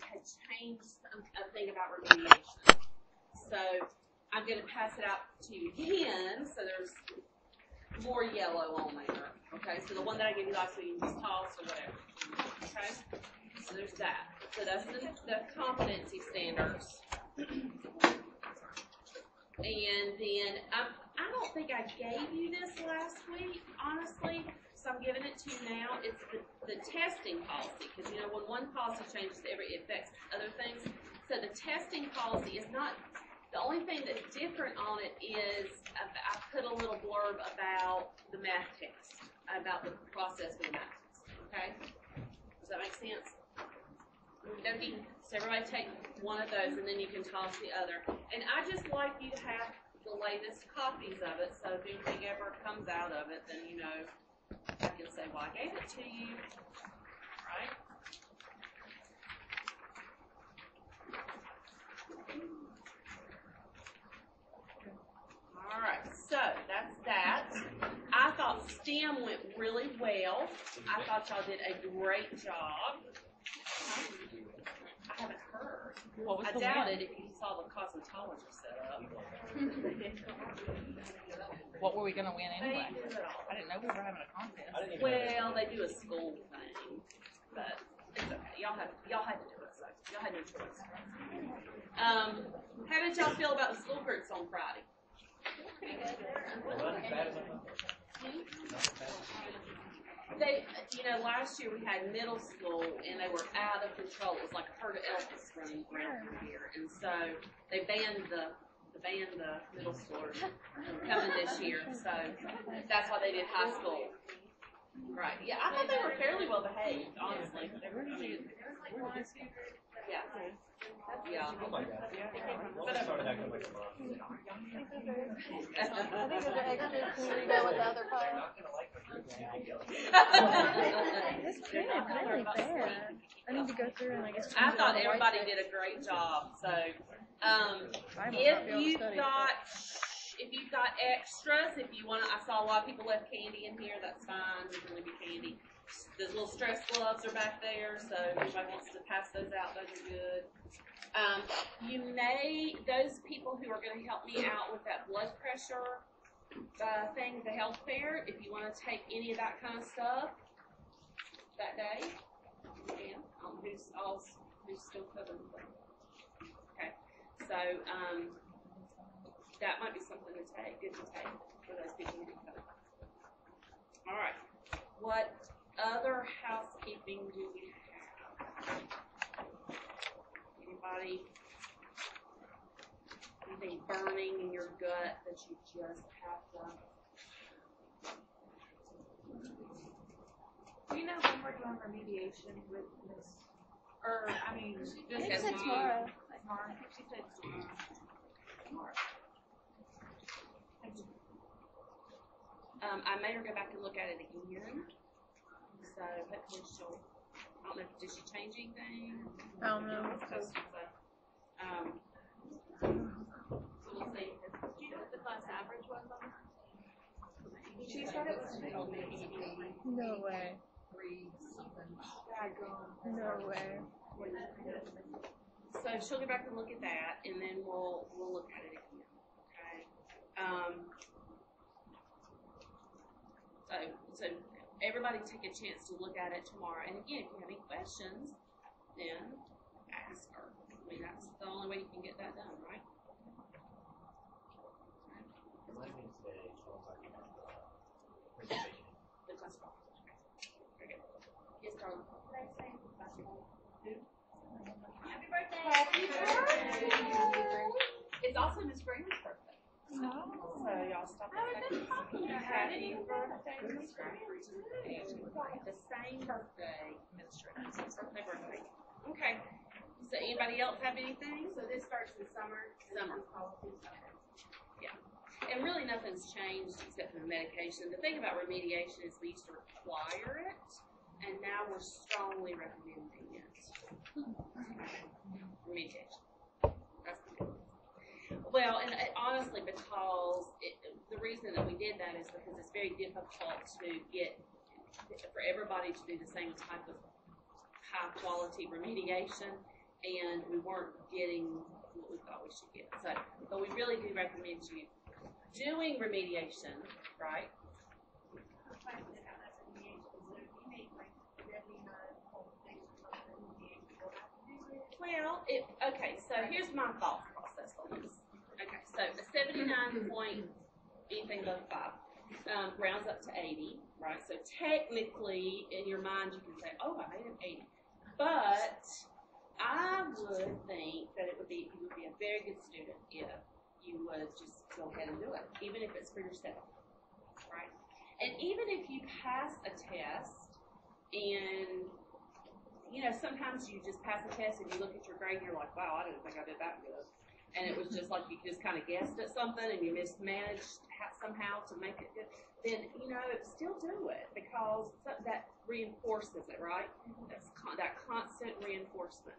had changed thing about remediation. So I'm gonna pass it out to you again, so there's more yellow on there. Okay, so the one that I gave you last week, you just toss or whatever. Okay, so there's that. So that's the, the competency standards. And then, um, I don't think I gave you this last week, honestly, so I'm giving it to you now. It's the, the testing policy, because you know, when one policy changes, every, it affects other things. So the testing policy is not, the only thing that's different on it is, I, put a little blurb about the math test, about the process for the math test, okay? Does that make sense? Okay, so everybody take one of those and then you can toss the other. And I just like you to have the latest copies of it, so if anything ever comes out of it, then you know, I can say, well, I gave it to you, right? Alright, so that's that. I thought STEM went really well. I thought y'all did a great job. I haven't heard. What was I the doubt win? it if you saw the cosmetologist set up. What were we gonna win They anyway? did it all. I didn't know we were having a contest. Well, they do a school thing, but it's okay. Y'all had, y'all had to do it, so y'all had no choice. Um, how did y'all feel about the school groups on Friday? They, you know, last year we had middle school and they were out of control. It was like a herd of elephants running around through here. And so they banned the, they banned the middle schoolers from coming this year. So that's why they did high school. Right, yeah, I thought they were fairly well behaved, honestly. They were, mean, yeah. Yeah. Oh my god. Well, I started acting like a mom. I think there's an extra to go with the other part. not gonna like what you're doing. This printed really bad. I need to go through and I guess. I thought everybody did a great job, so, um, text. I will not if to you've got, if you've got extras, if you wanna, I saw a lot of people left candy in here, that's fine, there's gonna be candy. The little stress gloves are back there, so if anybody wants to pass those out, those are good. Um, you may, those people who are gonna help me out with that blood pressure, uh, thing, the health fair, if you wanna take any of that kind of stuff that day, you can, um, who's all, who's still covered. Okay, so, um, that might be something to take, good to take for those people who come. All right, what other housekeeping do we have? Anybody? Anything burning in your gut that you just have to? Do you know when we're doing remediation with this? Or, I mean, just. I think tomorrow. Tomorrow, I think she said tomorrow. Um, I made her go back and look at it again. So hopefully she'll, I don't know, did she change anything? I don't know. So, Um, so we'll see. Do you know what the class average was on that? She said it was No way. Three something. No way. So she'll go back and look at that, and then we'll, we'll look at it again, okay? Um, so, so everybody take a chance to look at it tomorrow, and again, if you have any questions, then ask her. I mean, that's the only way you can get that done, right? Remind me today, while I'm talking about the presentation. The class call. Very good. Yes, Carla? Happy birthday! It's also Miss Graham's birthday. So y'all stop at second. Happy birthday, Miss Graham. The same birthday, Miss. Birthday, birthday. Okay. So anybody else have anything? So this starts in summer? Summer. Yeah. And really nothing's changed except for the medication. The thing about remediation is we used to require it, and now we're strongly recommending it. Remediation. Well, and uh, honestly, because it, the reason that we did that is because it's very difficult to get for everybody to do the same type of high quality remediation. and we weren't getting what we thought we should get. So, but we really do recommend you doing remediation, right? Well, it, okay, so here's my thought process on this. Okay, so a seventy-nine point, anything above five, um, rounds up to eighty, right? So technically, in your mind, you can say, oh, I made an eighty. But I would think that it would be, you would be a very good student if you would just go ahead and do it, even if it's for yourself, right? And even if you pass a test and you know, sometimes you just pass a test and you look at your grade and you're like, wow, I didn't think I did that good. And it was just like you just kind of guessed at something and you mismanaged somehow to make it good. Then, you know, still do it because that- reinforces it, right? That's con- that constant reinforcement.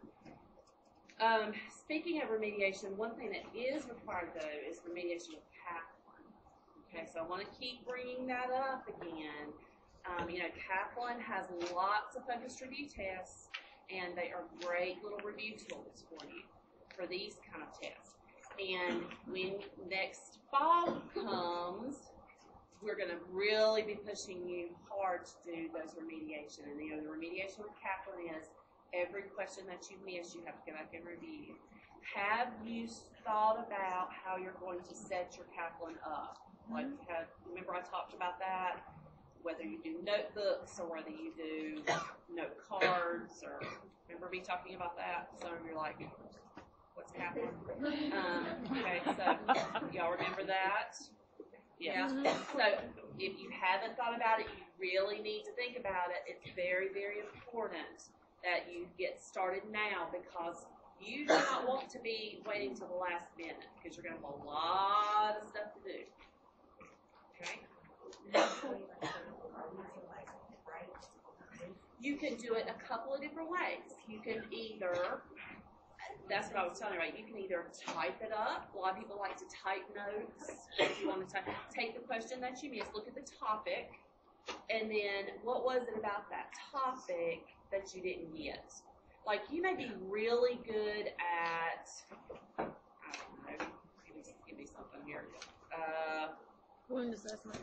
Um, speaking of remediation, one thing that is required though is remediation with Kaplan. Okay, so I want to keep bringing that up again. Um, you know, Kaplan has lots of focus review tests, and they are great little review tools for you for these kind of tests. And when next fall comes, we're going to really be pushing you hard to do those remediation. And you know, the remediation with Kaplan is every question that you miss, you have to go back and review. Have you thought about how you're going to set your Kaplan up? Like, mm-hmm. have, remember I talked about that? whether you do notebooks or whether you do note cards or remember me talking about that? Some of you are like, what's happening? Um, okay, so y'all remember that? Yeah. So if you haven't thought about it, you really need to think about it. It's very, very important that you get started now because you do not want to be waiting till the last minute because you're going to have a lot of stuff to do. Okay? You can do it a couple of different ways. You can either, that's what I was telling you, right? You can either type it up. A lot of people like to type notes. If you want to type, take the question that you missed, look at the topic, and then what was it about that topic that you didn't get? Like you may be really good at, I don't know, give me, give me something here. Uh, assessment.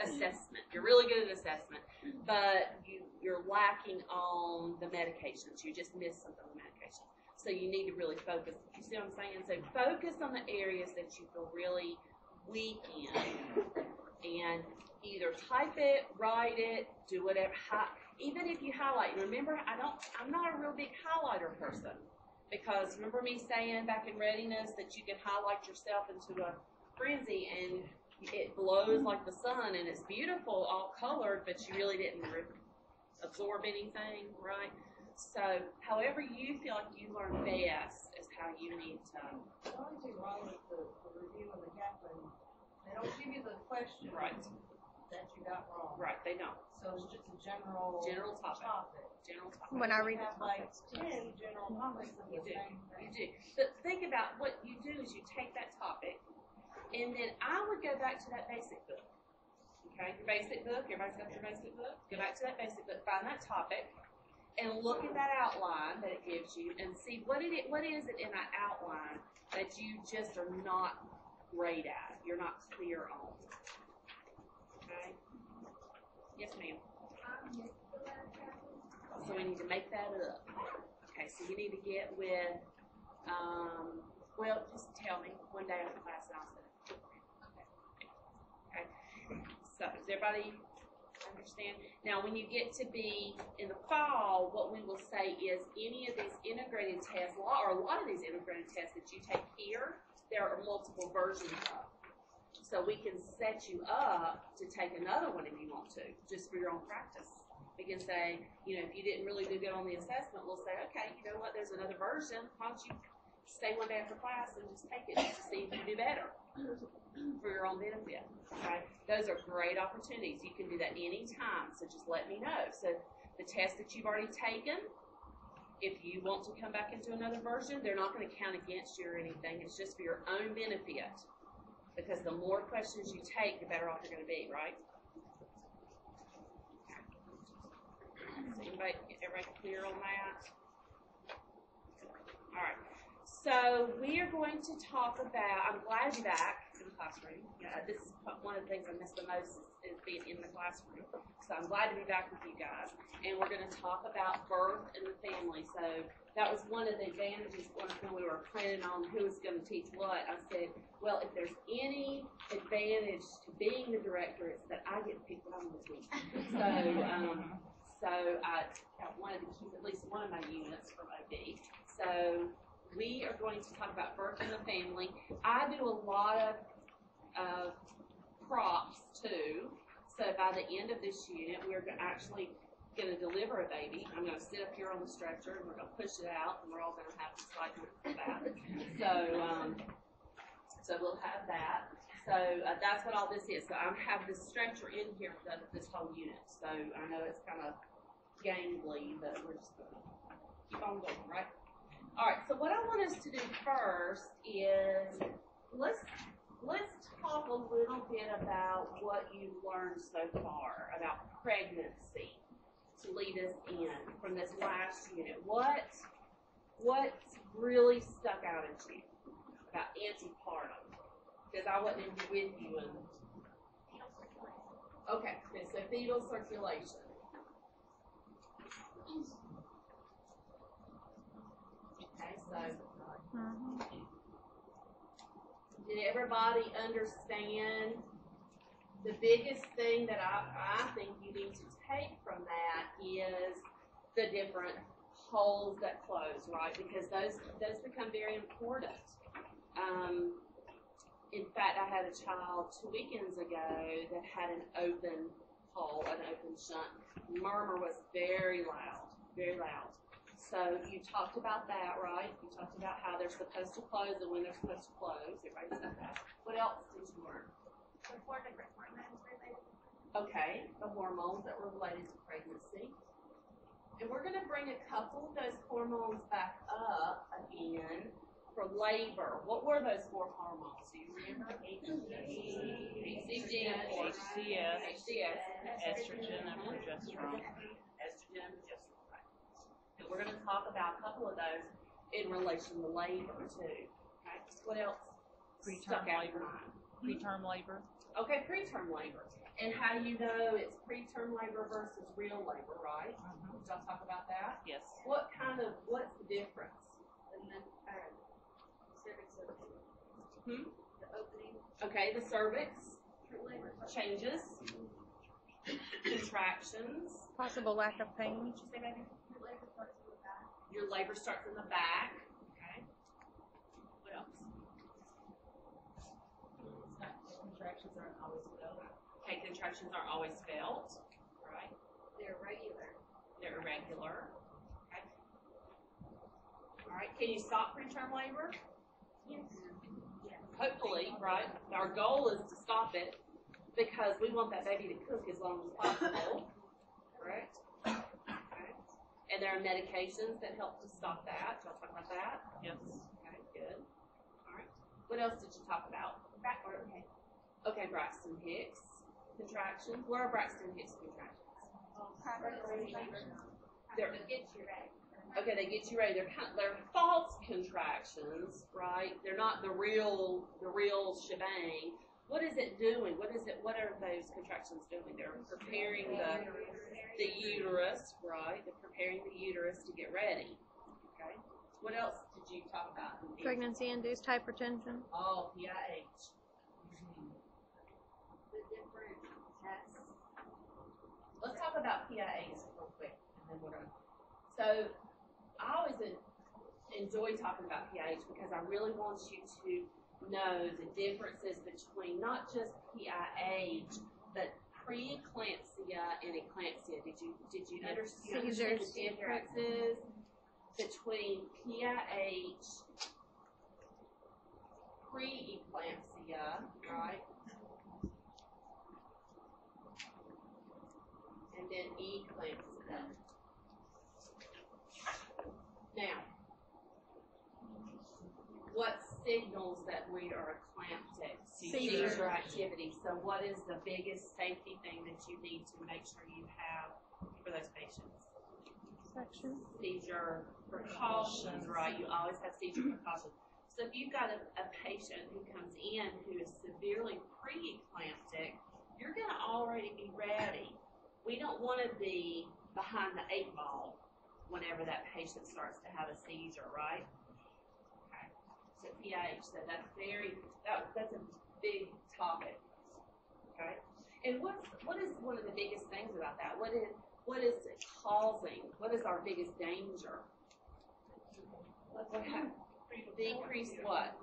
assessment. You're really good at assessment, but you, you're lacking on the medications. You just missed something on the medication. So you need to really focus. You see what I'm saying? So focus on the areas that you feel really weak in, and either type it, write it, do whatever. Hi, even if you highlight, remember, I don't. I'm not a real big highlighter person because remember me saying back in readiness that you can highlight yourself into a frenzy and it blows like the sun and it's beautiful, all colored, but you really didn't re- absorb anything, right? So, however you feel like you learn best is how you need to. The only thing wrong with the, the review and the Kaplan, they don't give you the question Right. that you got wrong. Right, they don't. So it's just a general General topic. topic. General topic. When I read You the have like topics. ten general topics of You do. You do. But think about what you do is you take that topic, and then I would go back to that basic book. Okay, your basic book. Everybody's got your basic book. Go back to that basic book. Find that topic, and look at that outline that it gives you, and see what it what is it in that outline that you just are not great at. You're not clear on. Okay. Yes, ma'am. So we need to make that up. Okay, so you need to get with, um, well, just tell me one day after class and I'll set it. Okay. Okay. So does everybody understand? Now, when you get to be in the fall, what we will say is any of these integrated tests, or a lot of these integrated tests that you take here, there are multiple versions of. So we can set you up to take another one if you want to, just for your own practice. We can say, you know, if you didn't really do good on the assessment, we'll say, okay, you know what, there's another version. Why don't you stay one day after class and just take it to see if you do better for your own benefit. Okay? Those are great opportunities. You can do that anytime, so just let me know. So the test that you've already taken, if you want to come back into another version, they're not going to count against you or anything. It's just for your own benefit. Because the more questions you take, the better off you're going to be, right? So anybody, everybody clear on that? All right. So we are going to talk about. I'm glad you're back the classroom. Yeah, this is one of the things I miss the most is, is being in the classroom. So I'm glad to be back with you guys. And we're going to talk about birth and the family. So that was one of the advantages when we were planning on who was going to teach what. I said, well, if there's any advantage to being the director, it's that I get to pick what I'm going to teach. So, um, so I, I wanted to keep at least one of my units from OB. So we are going to talk about birth and the family. I do a lot of uh, props too. So by the end of this unit, we're actually going to deliver a baby. I'm going to sit up here on the stretcher and we're going to push it out, and we're all going to have excitement for that. So, um, so we'll have that. So uh, that's what all this is. So I have this stretcher in here for this whole unit. So I know it's kind of gangly, but we're just going to keep on going, right? All right. So what I want us to do first is let's let's talk a little bit about what you've learned so far about pregnancy to lead us in from this last unit. What what really stuck out at you about antepartum? Because I wasn't in with you and okay, okay, so fetal circulation. Okay, so Mhm. Did everybody understand? The biggest thing that I, I think you need to take from that is the different holes that close, right? Because those those become very important. Um, in fact, I had a child two weekends ago that had an open hole, an open shunt. Murmur was very loud, very loud. So you talked about that, right? You talked about how they're supposed to close and when they're supposed to close. Everybody knows that. What else did you learn? The four different hormones related. Okay, the hormones that were related to pregnancy. And we're going to bring a couple of those hormones back up again for labor. What were those four hormones? Do you remember? HCG, of course. HCS, HCS. estrogen, and progesterone. Estrogen, progesterone. Right. And we're going to talk about a couple of those in relation to labor too. Okay. What else? Preterm stuck out labor. your mind? Preterm labor. Okay, preterm labor. And how do you know it's preterm labor versus real labor, right? Mhm. Did y'all talk about that? Yes. What kind of, what's the difference? And then, um, cervix opening. Hmm? The opening, Okay, the cervix labor. changes, contractions. Possible lack of pain. What did you say, baby? True labor starts with that. Your labor starts in the back. Okay. What else? Contractions aren't always felt. Okay, contractions aren't always felt, right? They're regular. They're irregular. Okay. All right, can you stop preterm labor? Yes. Yes. Hopefully, right? Our goal is to stop it because we want that baby to cook as long as possible. Correct? Okay. And there are medications that help to stop that. Y'all talk about that? Yes. Okay, good. All right. What else did you talk about? Back or okay. Okay, Braxton Hicks contractions. Where are Braxton Hicks contractions? Oh, they're- To get you ready. Okay, they get you ready. They're kind they're false contractions, right? They're not the real the real shebang. What is it doing? What is it? What are those contractions doing? They're preparing the the uterus, right? They're preparing the uterus to get ready. Okay. What else did you talk about? Pregnancy induced hypertension. Oh, PIH. The different tests. Let's talk about PIH real quick, and then we're gonna. So, I always enjoy talking about PIH because I really want you to know the differences between not just PIH, but preeclampsia and eclampsia. Did you did you understand, the differences between PIH, preeclampsia, right? and then eclampsia. Now, what signals that we are eclamptic? Seizure. Seizure activity. So what is the biggest safety thing that you need to make sure you have for those patients? Section. Seizure precautions, right? You always have seizure precautions. So if you've got a, a patient who comes in who is severely preeclamptic, you're gonna already be ready. We don't wanna be behind the eight ball whenever that patient starts to have a seizure, right? PIH, so that's very, that, that's a big topic, okay? And what's, what is one of the biggest things about that? What is, what is it causing? What is our biggest danger? What, what hap- decrease what?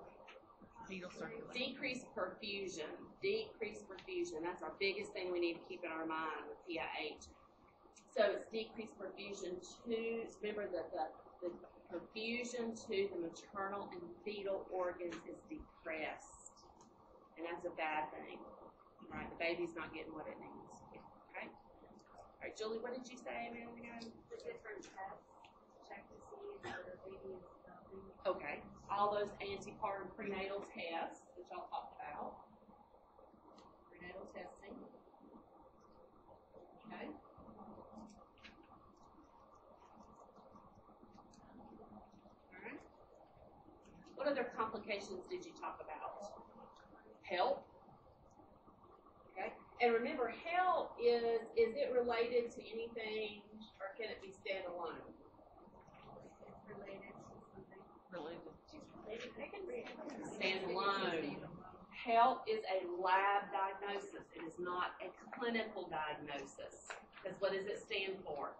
Decrease perfusion. Decrease perfusion. That's our biggest thing we need to keep in our mind with PIH. So it's decreased perfusion to, remember that the, the perfusion to the maternal and fetal organs is depressed. And that's a bad thing. Right? The baby's not getting what it needs. Okay? All right, Julie, what did you say a minute ago? The different tests, check to see if the baby is uh, healthy. Okay, all those antepartum prenatal tests, which I'll talk about. Prenatal testing. Okay. Alright. What other complications did you talk about? HELLP. Okay, and remember, HELLP is, is it related to anything or can it be standalone? It's related to something. Related to. standalone. HELLP is a lab diagnosis. It is not a clinical diagnosis. Because what does it stand for?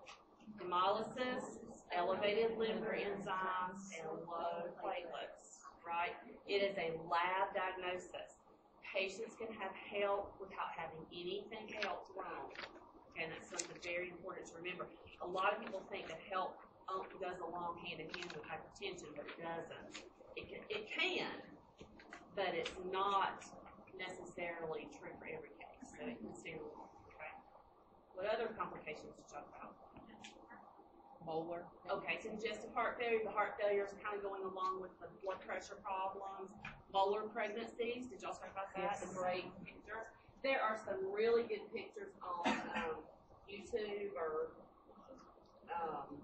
Hemolysis, elevated liver enzymes, and low platelets, right? It is a lab diagnosis. Patients can have HELLP without having anything else wrong. And that's something very important to remember. A lot of people think that HELLP oh, goes along hand in hand with hypertension, but it doesn't. It can, it can, but it's not necessarily true for every case. So it can alone. Okay. What other complications to talk about? Molar. Okay, congestive heart failure. The heart failure is kind of going along with the blood pressure problems. Molar pregnancies. Did y'all talk about that? Yes. The great pictures. There are some really good pictures on um, YouTube or um,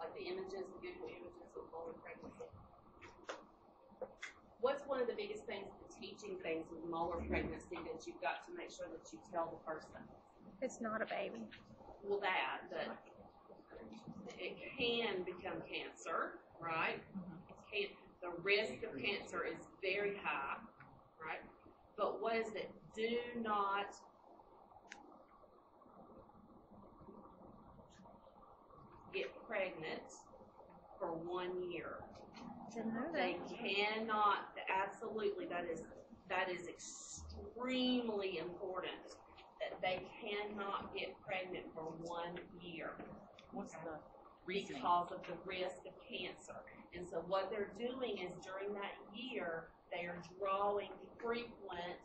like the images, the Google images of molar pregnancy. What's one of the biggest things, the teaching things with molar pregnancy that you've got to make sure that you tell the person? It's not a baby. Well, that, but it can become cancer, right? Can, the risk of cancer is very high, right? But what is it? Do not get pregnant for one year. They cannot, absolutely, that is, that is extremely important, that they cannot get pregnant for one year What's the reasoning? because of the risk of cancer. And so what they're doing is during that year, they are drawing frequent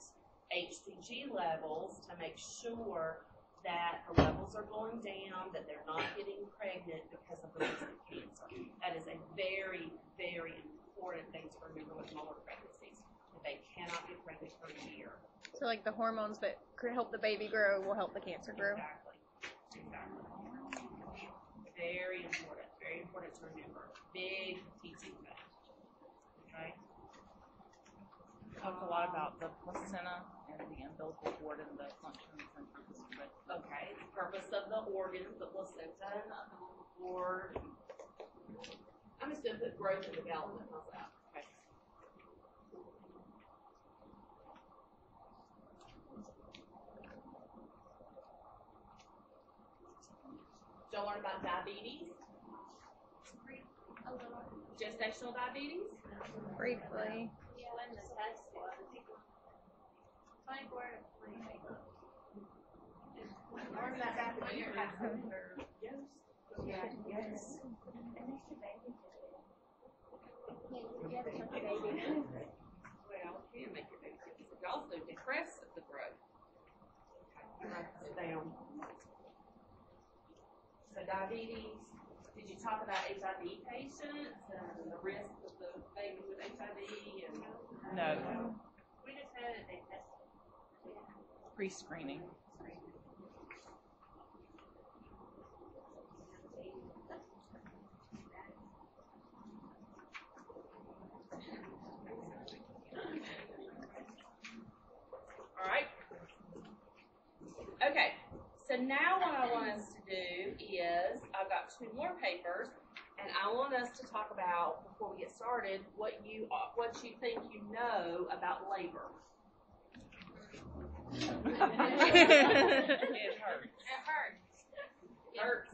HCG levels to make sure that the levels are going down, that they're not getting pregnant because of the risk of cancer. That is a very, very important thing to remember with molar pregnancies. That they cannot get pregnant for a year. So like the hormones that cr- help the baby grow will help the cancer grow. Exactly. Exactly. Very important. Very important to remember. Big teaching thing. Okay. Talked a lot about the placenta and the umbilical cord and the functions and purposes of it. Okay. The purpose of the organs, the placenta, and the umbilical cord. I'm just gonna put growth and development. How's that? Okay. Did y'all learn about diabetes? Gestational diabetes? Briefly. Yeah, when the test was. Twenty-four, twenty-eight. Learn that back when you're at Yeah, yes. Well, it can make your baby sick. It also depresses the growth. Write this down diabetes? Did you talk about HIV patients and the risk of the baby with HIV? And, um, no. We just had a test. Pre-screening. All right. Okay. And now what I want us to do is, I've got two more papers, and I want us to talk about, before we get started, what you, what you think you know about labor. it hurts. It hurts. It hurts.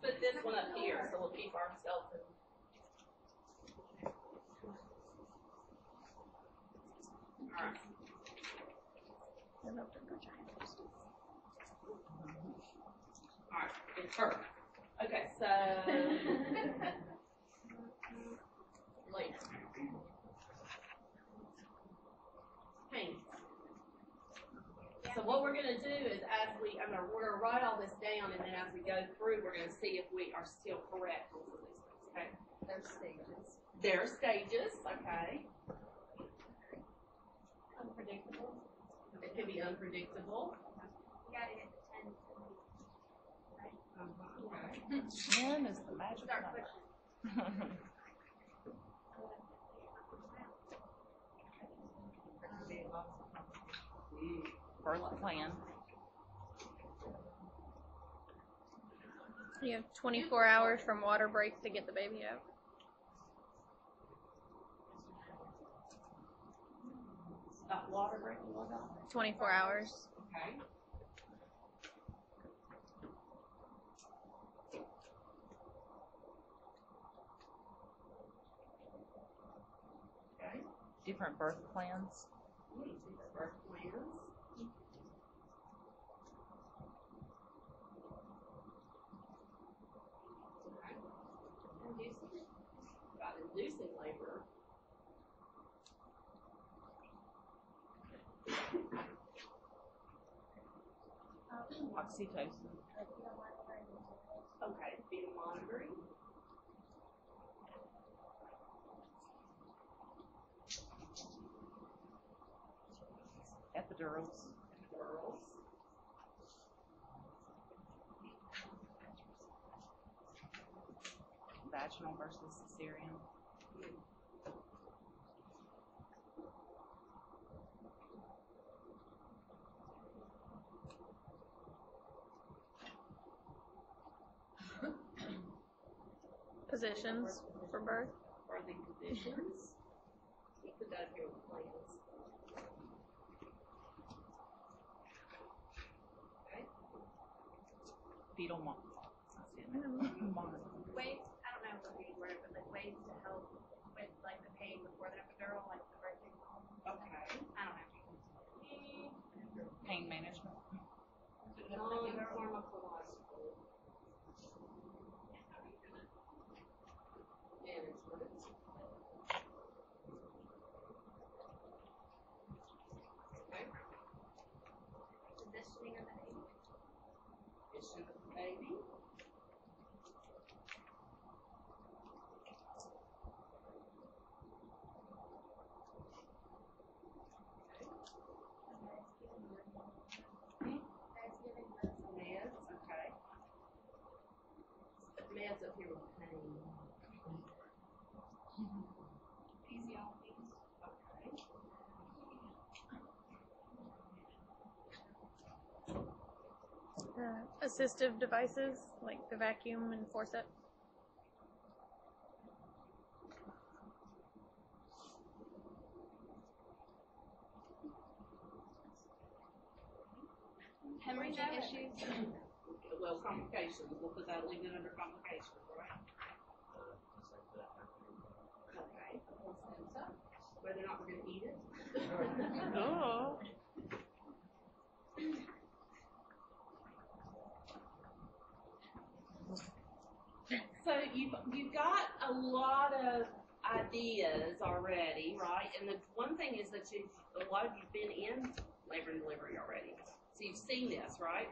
put this one up here, so we'll keep ourselves in her. Okay, so. Later. Paint. So what we're gonna do is as we, I'm gonna, we're gonna write all this down and then as we go through, we're gonna see if we are still correct on some of these things, okay? There's stages. There are stages, okay? Unpredictable. It can be unpredictable. You gotta get the ten. Okay. Is the magic number. pushing. Birth plan. You have 24 hours from water break to get the baby out. Stop water breaking what else? 24 hours. Okay. Okay. Different birth plans. Okay. Inducing labor. Oxytocin. Okay, fetal monitoring. Epidurals. Girls. Vaginal versus cesarean. Positions for birth. Are the conditions? Put mm-hmm. that here with plans. Okay. Fetal mon- mon- Ways, I don't know what the word, but like ways to help with like the pain before the epidural, like the birthing. Okay. I don't know. Pain management. Non-pharmacological. Management. Okay. Positioning of the baby. Issue of the baby. Meds, okay. Meds up here with pain. Physiology. Okay. Uh, assistive devices like the vacuum and forceps. Hemorrhaging issues. Well, complications, we'll put that, leave it under complications, right? Uh, just like that. Okay. Whether or not we're gonna eat it. Oh. So you've, you've got a lot of ideas already, right? And the one thing is that you, a lot of you've been in labor and delivery already. So you've seen this, right?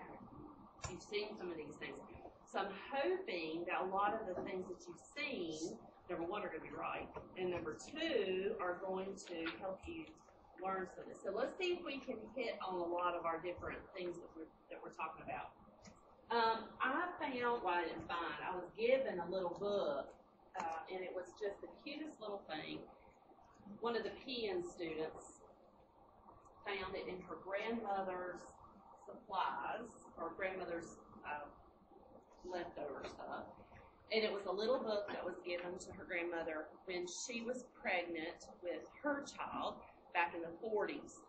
You've seen some of these things. So I'm hoping that a lot of the things that you've seen, number one, are gonna be right, and number two, are going to help you learn some of this. So let's see if we can hit on a lot of our different things that we're, that we're talking about. Um, I found, well, I didn't find, I was given a little book, uh, and it was just the cutest little thing. One of the PN students found it in her grandmother's supplies, or grandmother's uh, leftover stuff. And it was a little book that was given to her grandmother when she was pregnant with her child back in the 40s.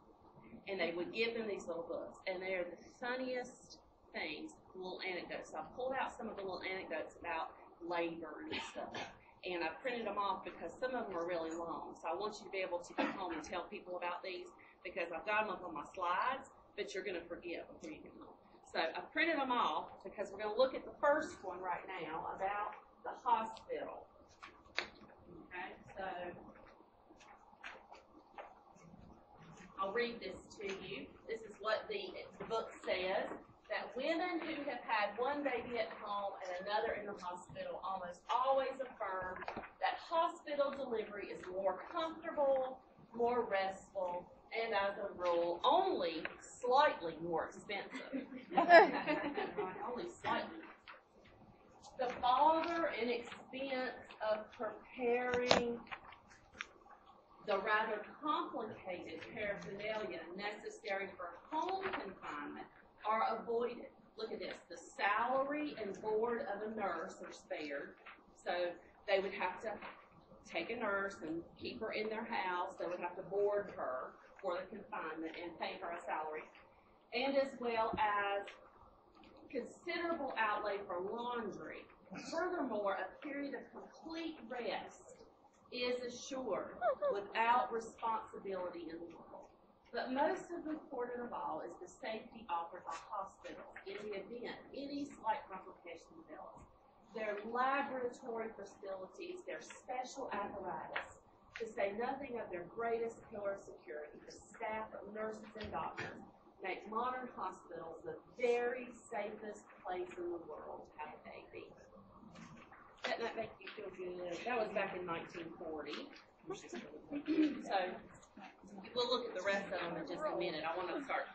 And they would give them these little books, and they are the funniest things, little anecdotes. So I pulled out some of the little anecdotes about labor and stuff. And I printed them off because some of them are really long. So I want you to be able to go home and tell people about these because I've got them up on my slides, but you're going to forget before you get home. So I printed them off because we're going to look at the first one right now about the hospital. Okay, so I'll read this to you. This is what the, the book says that women who have had one baby at home and another in the hospital almost always affirm that hospital delivery is more comfortable, more restful, and as a rule, only slightly more expensive. only slightly. The bother and expense of preparing the rather complicated paraphernalia necessary for home confinement are avoided. Look at this. The salary and board of a nurse are spared. So they would have to take a nurse and keep her in their house. They would have to board her for the confinement and pay her a salary. And as well as considerable outlay for laundry. Furthermore, a period of complete rest is assured without responsibility in world. But most of important of all is the safety offered by hospitals in the event any slight complication develops. Their laboratory facilities, their special apparatus, to say nothing of their greatest pillar of security, the staff of nurses and doctors, make modern hospitals the very safest place in the world to have a baby. Doesn't that make you feel good? That was back in 1940. so we'll look at the rest of them in just a minute. I want to start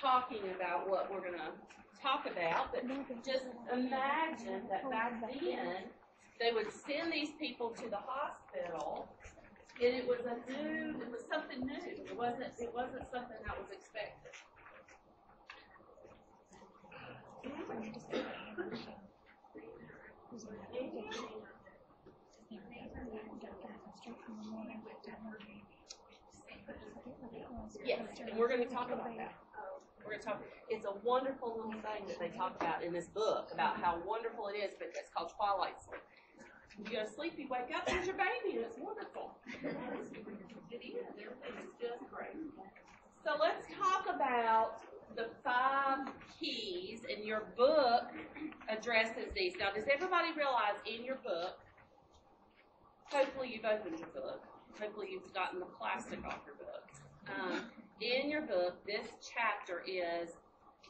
talking about what we're going to talk about, but just imagine that back then they would send these people to the hospital and it was a new it was something new. It wasn't it wasn't something that was expected. Yes, and we're going to talk about that. We're going to talk. It's a wonderful little thing that they talk about in this book about how wonderful it is, but it's called twilight sleep. You go to sleep, you wake up, there's your baby, and it's wonderful. It is. It's just great. So let's talk about the five keys, and your book addresses these. Now, does everybody realize in your book? Hopefully, you've opened your book. Hopefully, you've gotten the plastic off your book. Um, in your book, this chapter is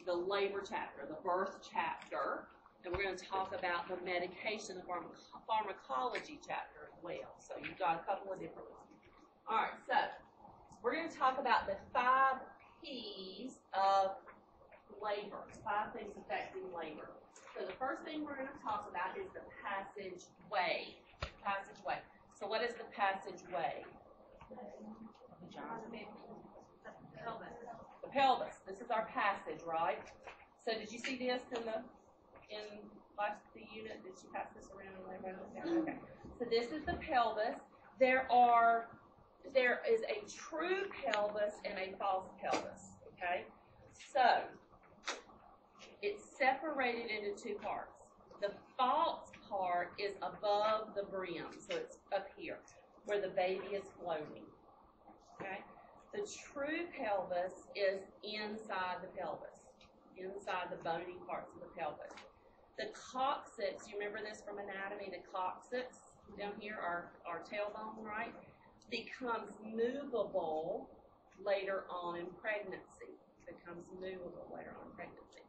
the labor chapter, the birth chapter, and we're going to talk about the medication, the pharmac- pharmacology chapter as well. So you've got a couple of different ones. All right, so we're going to talk about the five P's of labor, five things affecting labor. So the first thing we're going to talk about is the passageway. Passageway. So what is the passageway? The pelvis. This is our passage, right? So did you see this in the in last the unit? Did she pass this around and labor? Okay. So this is the pelvis. There are there is a true pelvis and a false pelvis. Okay. So it's separated into two parts. The false part is above the brim, so it's up here where the baby is floating. Okay? The true pelvis is inside the pelvis, inside the bony parts of the pelvis. The coccyx, you remember this from anatomy, the coccyx down here, our, our tailbone, right, becomes movable later on in pregnancy. Becomes movable later on in pregnancy.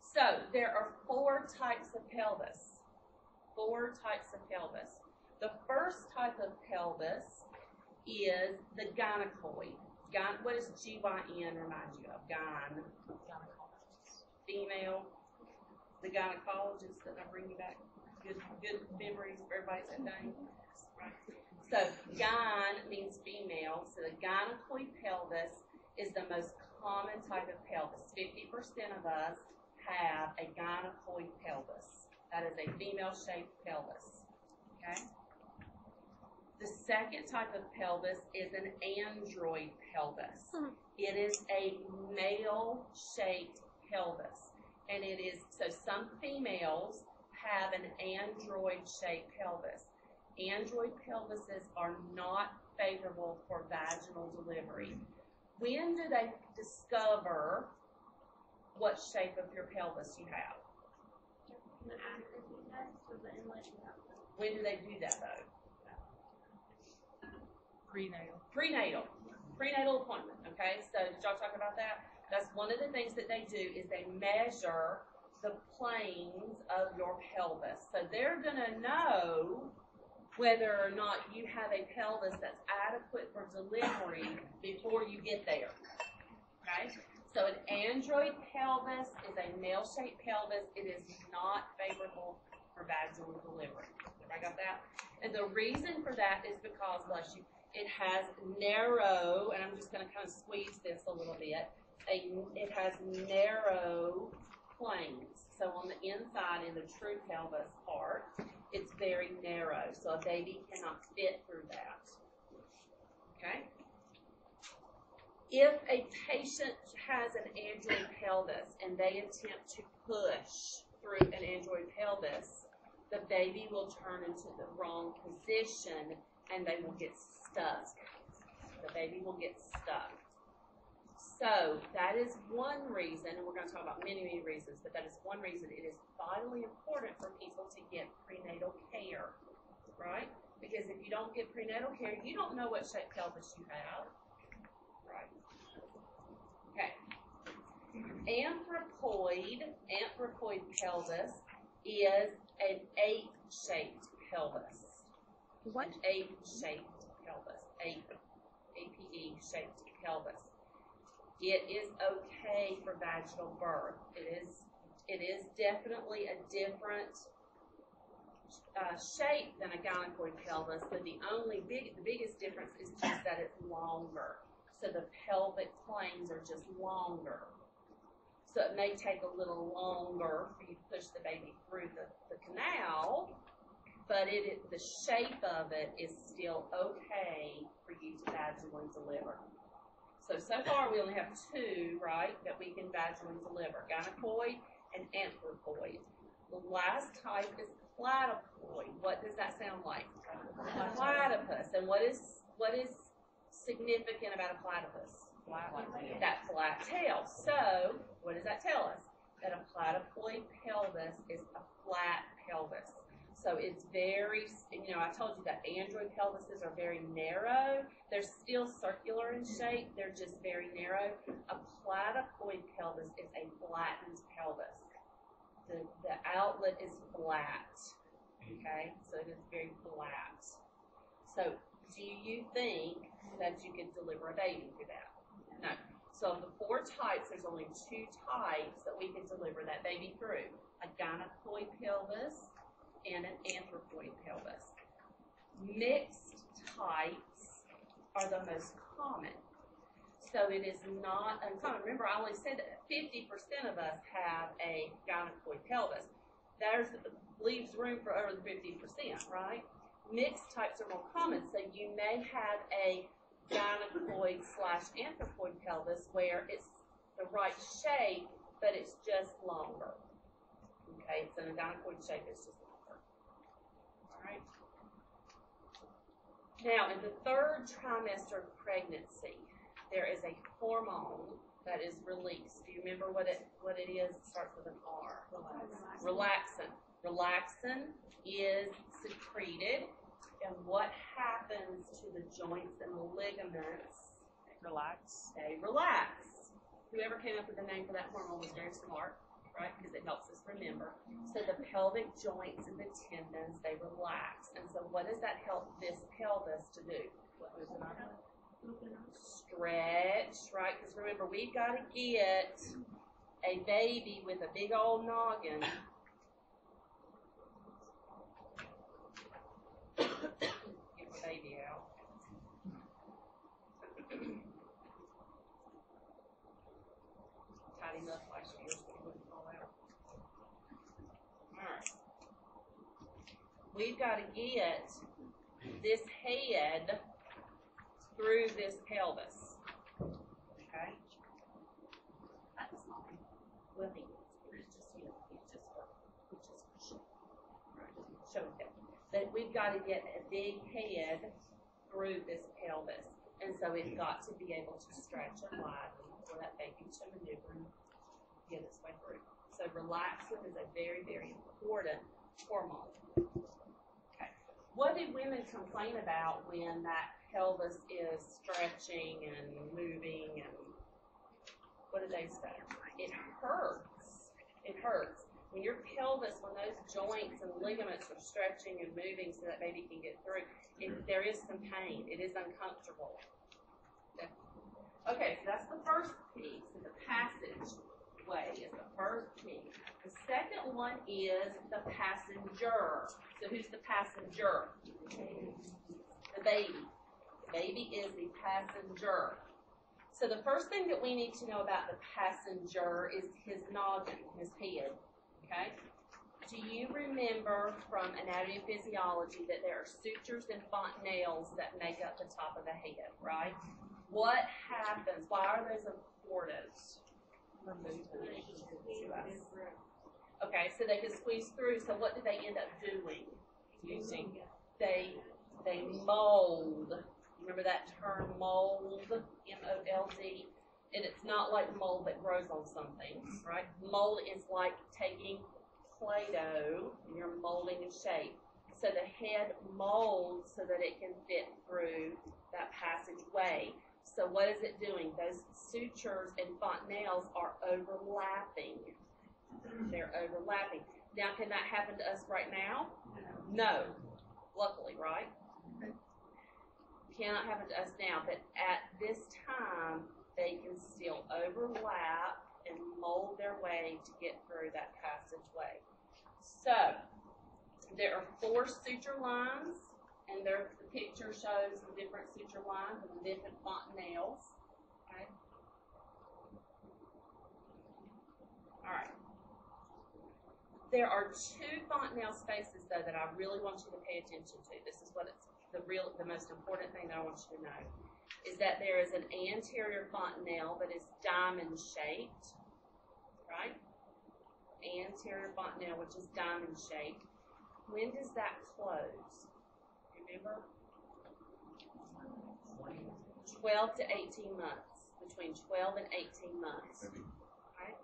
So there are four types of pelvis. Four types of pelvis. The first type of pelvis is the gynecoid. Gyn, what does G-Y-N remind you of? Gyn. Female. The gynecologist that I bring you back. Good, good memories for everybody's that day. Right. So gyn means female. So the gynecoid pelvis is the most common type of pelvis. Fifty percent of us have a gynecoid pelvis. That is a female-shaped pelvis. Okay. The second type of pelvis is an android pelvis. Hmm. It is a male-shaped pelvis, and it is so some females have an android-shaped pelvis. Android pelvises are not favorable for vaginal delivery. When do they discover what shape of your pelvis you have? When do they do that though? Prenatal. Prenatal. Prenatal appointment, okay? So did y'all talk about that? That's one of the things that they do is they measure the planes of your pelvis. So they're gonna know whether or not you have a pelvis that's adequate for delivery before you get there. Okay? So an android pelvis is a male-shaped pelvis. It is not favorable for vaginal delivery. i got that? And the reason for that is because, bless you, it has narrow, and I'm just going to kind of squeeze this a little bit. A, it has narrow planes. So on the inside, in the true pelvis part, it's very narrow, so a baby cannot fit through that. Okay? If a patient has an android pelvis and they attempt to push through an android pelvis, the baby will turn into the wrong position and they will get stuck. The baby will get stuck. So that is one reason, and we're going to talk about many, many reasons, but that is one reason it is vitally important for people to get prenatal care, right? Because if you don't get prenatal care, you don't know what shape pelvis you have, right? Okay. Anthropoid, anthropoid pelvis is an eight-shaped pelvis. What? Eight-shaped A-P-E shaped pelvis. It is okay for vaginal birth. It is, it is definitely a different uh, shape than a gynecoid pelvis, but the only big, the biggest difference is just that it's longer. So the pelvic planes are just longer. So it may take a little longer for you to push the baby through the, the canal, but it, is- the shape of it is still okay for you to vaginally deliver. So, so far we only have two, right, that we can vaginally deliver, gynecoid and anthropoid. The last type is platypoid. What does that sound like? Platypus. And what is, what is significant about a platypus? Flat that flat tail. So, what does that tell us? That a platypoid pelvis is a flat pelvis. So it's very, you know, I told you that android pelvises are very narrow. They're still circular in shape. They're just very narrow. A platypoid pelvis is a flattened pelvis. The, the outlet is flat. Okay, so it is very flat. So, do you think that you could deliver a baby through that? No. So of the four types, there's only two types that we can deliver that baby through. A gynecoid pelvis and an anthropoid pelvis. Mixed types are the most common. So it is not uncommon. Remember, I only said that 50% of us have a gynecoid pelvis. There's leaves room for over the 50%, right? Mixed types are more common. So you may have a gynecoid slash anthropoid pelvis where it's the right shape, but it's just longer. Okay, so the gynecoid shape is just longer. Alright. Now, in the third trimester of pregnancy, there is a hormone that is released. Do you remember what it what it is? It starts with an R. Relaxin. Relaxin is secreted, and what happens to the joints and the ligaments? Relax. They relax. Whoever came up with the name for that hormone was very smart, right? Because it helps us remember. So the pelvic joints and the tendons, they relax. And so what does that help this pelvis to do? Stretch, right? Because remember, we've got to get a baby with a big old noggin. Get the baby out. We've gotta get this head through this pelvis. Okay? Well, he, just, you know, it's just, it's just, right, show. That we've gotta get a big head through this pelvis. And so it's got to be able to stretch and widen for that baby to maneuver and get its way through. So relaxin is a very, very important hormone. What do women complain about when that pelvis is stretching and moving and what do they say? It hurts. It hurts. When your pelvis, when those joints and ligaments are stretching and moving so that baby can get through, it, there is some pain. It is uncomfortable. Okay, so that's the first piece. The passage way is the first piece. The second one is the passenger. So who's the passenger? The baby. The baby is the passenger. So the first thing that we need to know about the passenger is his noggin, his head. Okay? Do you remember from anatomy and physiology that there are sutures and fontanelles that make up the top of the head, right? What happens? Why are those important? Okay, so they can squeeze through. So what do they end up doing? Using. They they mold. Remember that term mold? M O L D. And it's not like mold that grows on something, right? Mold is like taking Play-Doh and you're molding a shape. So the head molds so that it can fit through that passageway. So what is it doing? Those sutures and fontanelles are overlapping. They're overlapping. Now, can that happen to us right now? No. Luckily, right? Cannot happen to us now, but at this time, they can still overlap and mold their way to get through that passageway. So, there are four suture lines, and there, the picture shows the different suture lines and the different fontanelles. Okay? Alright. There are two fontanelle spaces though that I really want you to pay attention to. This is what it's the real the most important thing that I want you to know is that there is an anterior fontanelle that is diamond shaped, right? Anterior fontanelle, which is diamond shaped. When does that close? Remember? 12 to 18 months. Between 12 and 18 months. Right?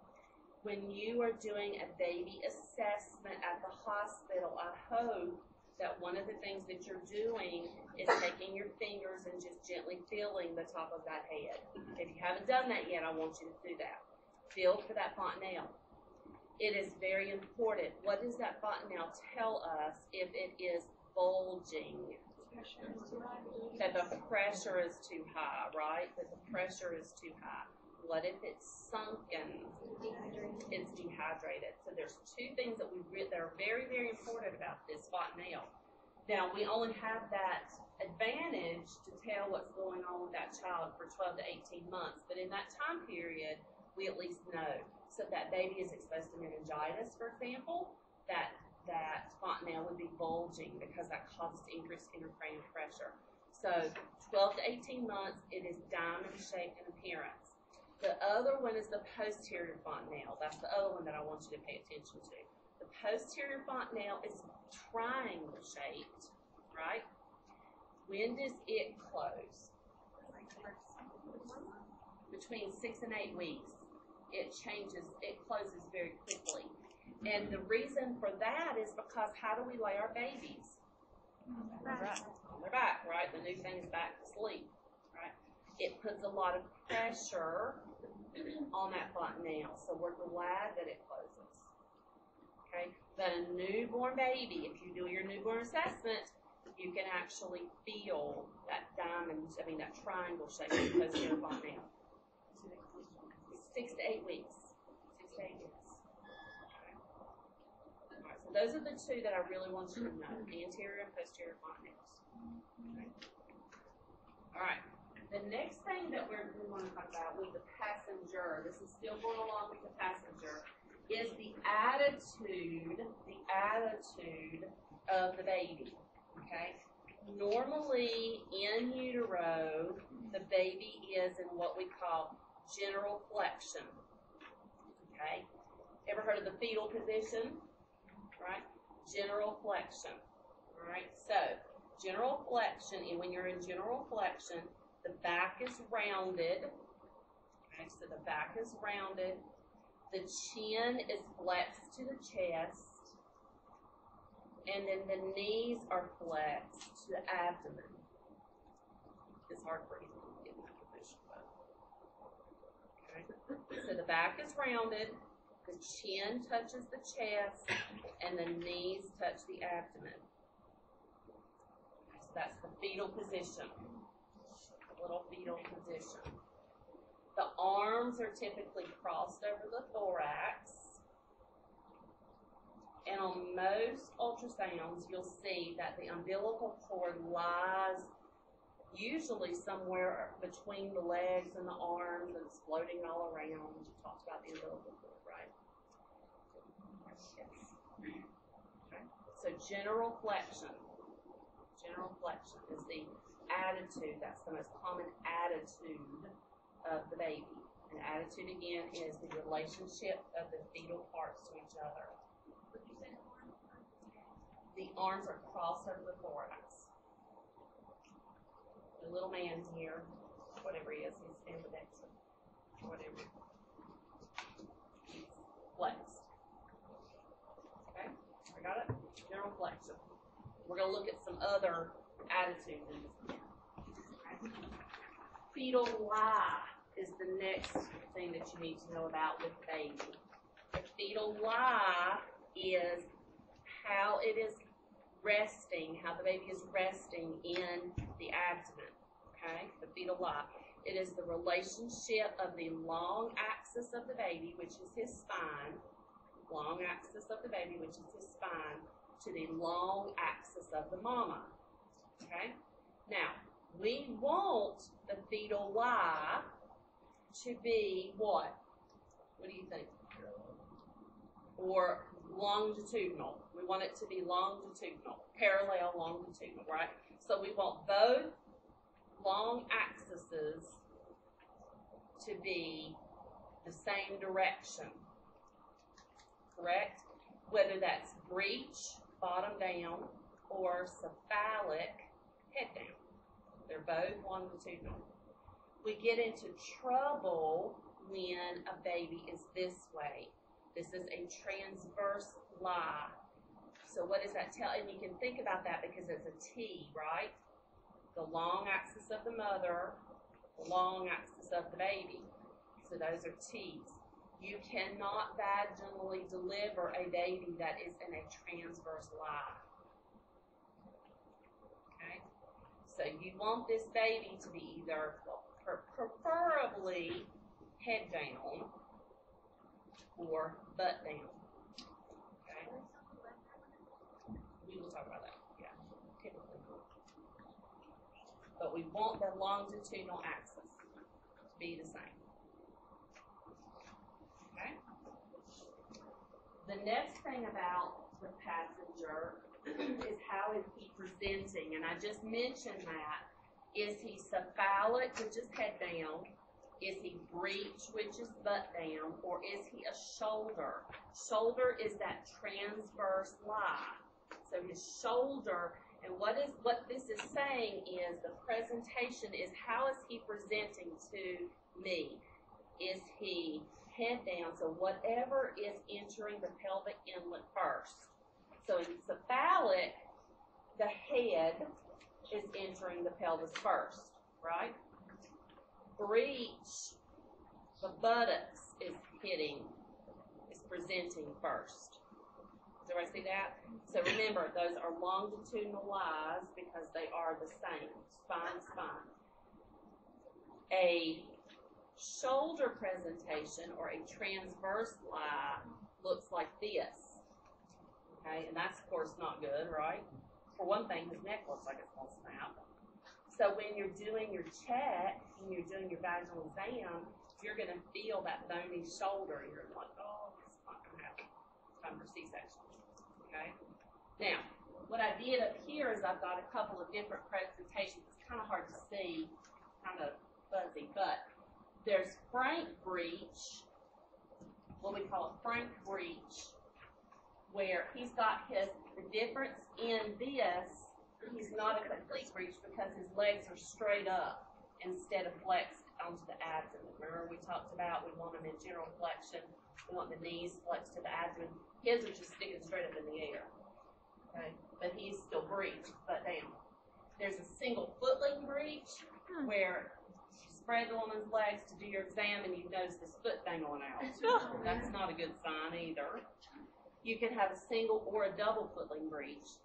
When you are doing a baby assessment at the hospital, I hope that one of the things that you're doing is taking your fingers and just gently feeling the top of that head. If you haven't done that yet, I want you to do that. Feel for that fontanelle. It is very important. What does that fontanelle tell us if it is bulging? That the pressure is too high, right? That the pressure is too high. What if it's sunken? It's dehydrated. So there's two things that we re- that are very, very important about this fontanelle. Now we only have that advantage to tell what's going on with that child for 12 to 18 months, but in that time period, we at least know. So that baby is exposed to meningitis, for example, that that fontanelle would be bulging because that causes increased intracranial pressure. So 12 to 18 months, it is diamond shaped in appearance. The other one is the posterior fontanelle. That's the other one that I want you to pay attention to. The posterior fontanelle is triangle shaped, right? When does it close? Between six and eight weeks. It changes, it closes very quickly. And the reason for that is because how do we lay our babies? Right. On their back, right? The new thing is back to sleep, right? It puts a lot of pressure on that fontanelle, so we're glad that it closes. Okay, but a newborn baby, if you do your newborn assessment, you can actually feel that diamond, I mean that triangle shape of the posterior fontanelle. Six to eight weeks. Six to eight weeks. Those are the two that I really want you to know, the anterior and posterior fontanelles. Okay. Alright, the next thing that we're, we want to talk about with the passenger, this is still going along with the passenger, is the attitude, the attitude of the baby, okay? Normally, in utero, the baby is in what we call general flexion, okay? Ever heard of the fetal position? Right? General flexion, alright? So, general flexion, and when you're in general flexion, the back is rounded, okay, so the back is rounded, the chin is flexed to the chest, and then the knees are flexed to the abdomen. It's hard for you to get that position, but. Okay. So the back is rounded, the chin touches the chest, and the knees touch the abdomen. So that's the fetal position. Little fetal position. The arms are typically crossed over the thorax. And on most ultrasounds, you'll see that the umbilical cord lies usually somewhere between the legs and the arms and it's floating all around. We talked about the umbilical cord, right? Yes. Okay. So general flexion. General flexion is the attitude, that's the most common attitude of the baby. And attitude again is the relationship of the fetal parts to each other. The arms are crossed over the thorax. The little man here, whatever he is, he's ambidextrous, whatever. He's flexed. Okay, I got it? Flexion. We're gonna look at some other attitudes in this. Fetal lie is the next thing that you need to know about with baby. The fetal lie is how it is resting, how the baby is resting in the abdomen. Okay, the fetal lie. It is the relationship of the long axis of the baby, which is his spine, long axis of the baby, which is his spine, to the long axis of the mama. Okay? Now, we want the fetal lie to be what? What do you think? Or longitudinal. We want it to be longitudinal, parallel longitudinal, right? So we want both long axes to be the same direction. Correct? Whether that's breech, bottom down, or cephalic, head down. They're both longitudinal. We get into trouble when a baby is this way. This is a transverse lie. So what does that tell? And you can think about that because it's a T, right? The long axis of the mother, the long axis of the baby. So those are T's. You cannot vaginally deliver a baby that is in a transverse lie. Okay? So you want this baby to be either preferably head down or butt down. Okay? We will talk about that. Yeah, typically. But we want the longitudinal axis to be the same. Okay? The next thing about the passenger is how is he presenting? And I just mentioned that. Is he cephalic, which is head down? Is he breech, which is butt down? Or is he a shoulder? Shoulder is that transverse lie. So his shoulder, and what is what this is saying is the presentation is how is he presenting to me? Is he head down? So whatever is entering the pelvic inlet first. So in cephalic, the head is entering the pelvis first, right? Breech, the buttocks is hitting, is presenting first. Do I see that? So remember, those are longitudinal lies because they are the same, spine, spine. A shoulder presentation or a transverse lie looks like this. Okay, and that's of course not good, right? For one thing, his neck looks like it's to snap. So when you're doing your check and you're doing your vaginal exam, you're going to feel that bony shoulder. and You're like, oh, it's not going to happen. It's time for C-section. Okay. Now, what I did up here is I've got a couple of different presentations. It's kind of hard to see, kind of fuzzy, but there's frank breech, what we call a frank breech, where he's got his, the difference in this, he's not a complete breech because his legs are straight up instead of flexed onto the abdomen. Remember we talked about we want them in general flexion, we want the knees flexed to the abdomen. His are just sticking straight up in the air. Okay, but he's still breached, but down. There's a single footling breech Hmm. where spread the woman's legs to do your exam and you notice this foot dangling out. That's not a good sign either. You can have a single or a double footling breech.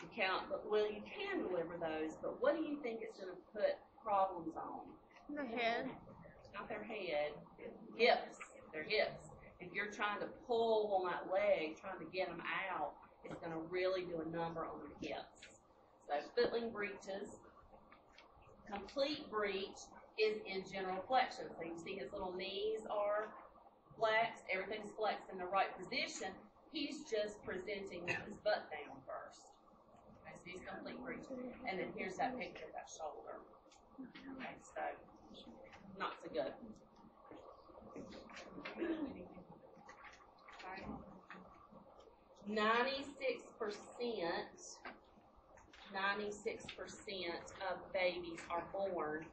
You count, but well, you can deliver those, but what do you think it's going to put problems on? The head. Not their head, hips. Their hips. If you're trying to pull on that leg, trying to get them out, it's going to really do a number on their hips. So footling breeches, complete breech is in general flexion. So you see his little knees are flexed, everything's flexed in the right position. He's just presenting with his butt down first. Okay, so he's complete breech. And then here's that picture of that shoulder. Okay, so not so good. Ninety-six percent, ninety-six percent of babies are born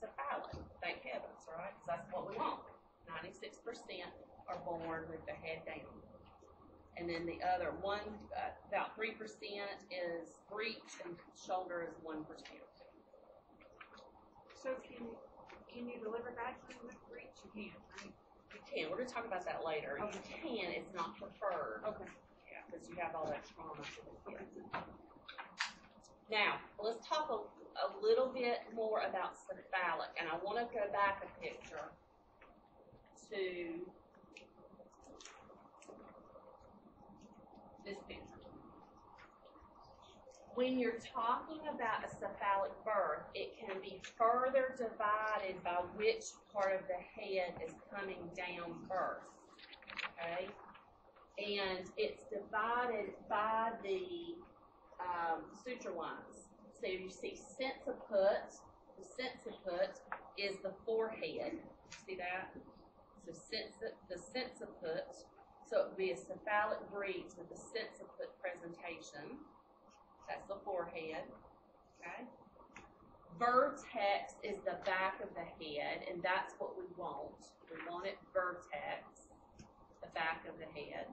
cephalic. Thank heavens, right? 'Cause that's what we want. Ninety-six percent are born with the head down. And then the other one, uh, about three percent is breech and shoulder is one percent. So can, can you deliver vacuum with breech? You can, right? You can, we're gonna talk about that later. You can, it's not preferred. Okay. Yeah, because you have all that trauma. Now, let's talk a, a little bit more about cephalic, and I wanna go back a picture to this picture. When you're talking about a cephalic birth, it can be further divided by which part of the head is coming down first. Okay? And it's divided by the um, suture lines. So you see sinciput, the sinciput is the forehead. See that? So sensi- the sinciput, so it would be a cephalic breech with a sinciput presentation. That's the forehead. Okay? Vertex is the back of the head, and that's what we want. We want it vertex, the back of the head.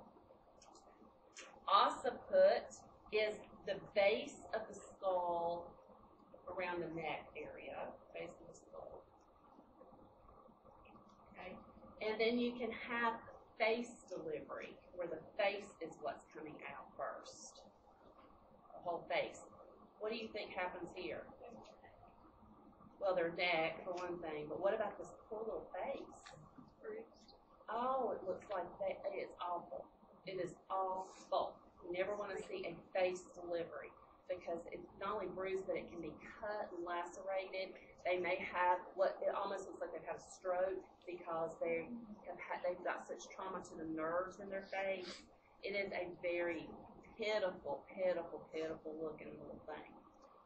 Occiput is the base of the skull around the neck area, base of the skull. Okay? And then you can have face delivery, where the face is what's coming out first. The whole face. What do you think happens here? Well, their neck, for one thing, but what about this poor little face? Oh, it looks like they, it's awful. It is awful. You never want to see a face delivery because it's not only bruised, but it can be cut and lacerated. They may have what it almost looks like they've had a stroke because they have had, they've got such trauma to the nerves in their face. It is a very pitiful, pitiful, pitiful looking little thing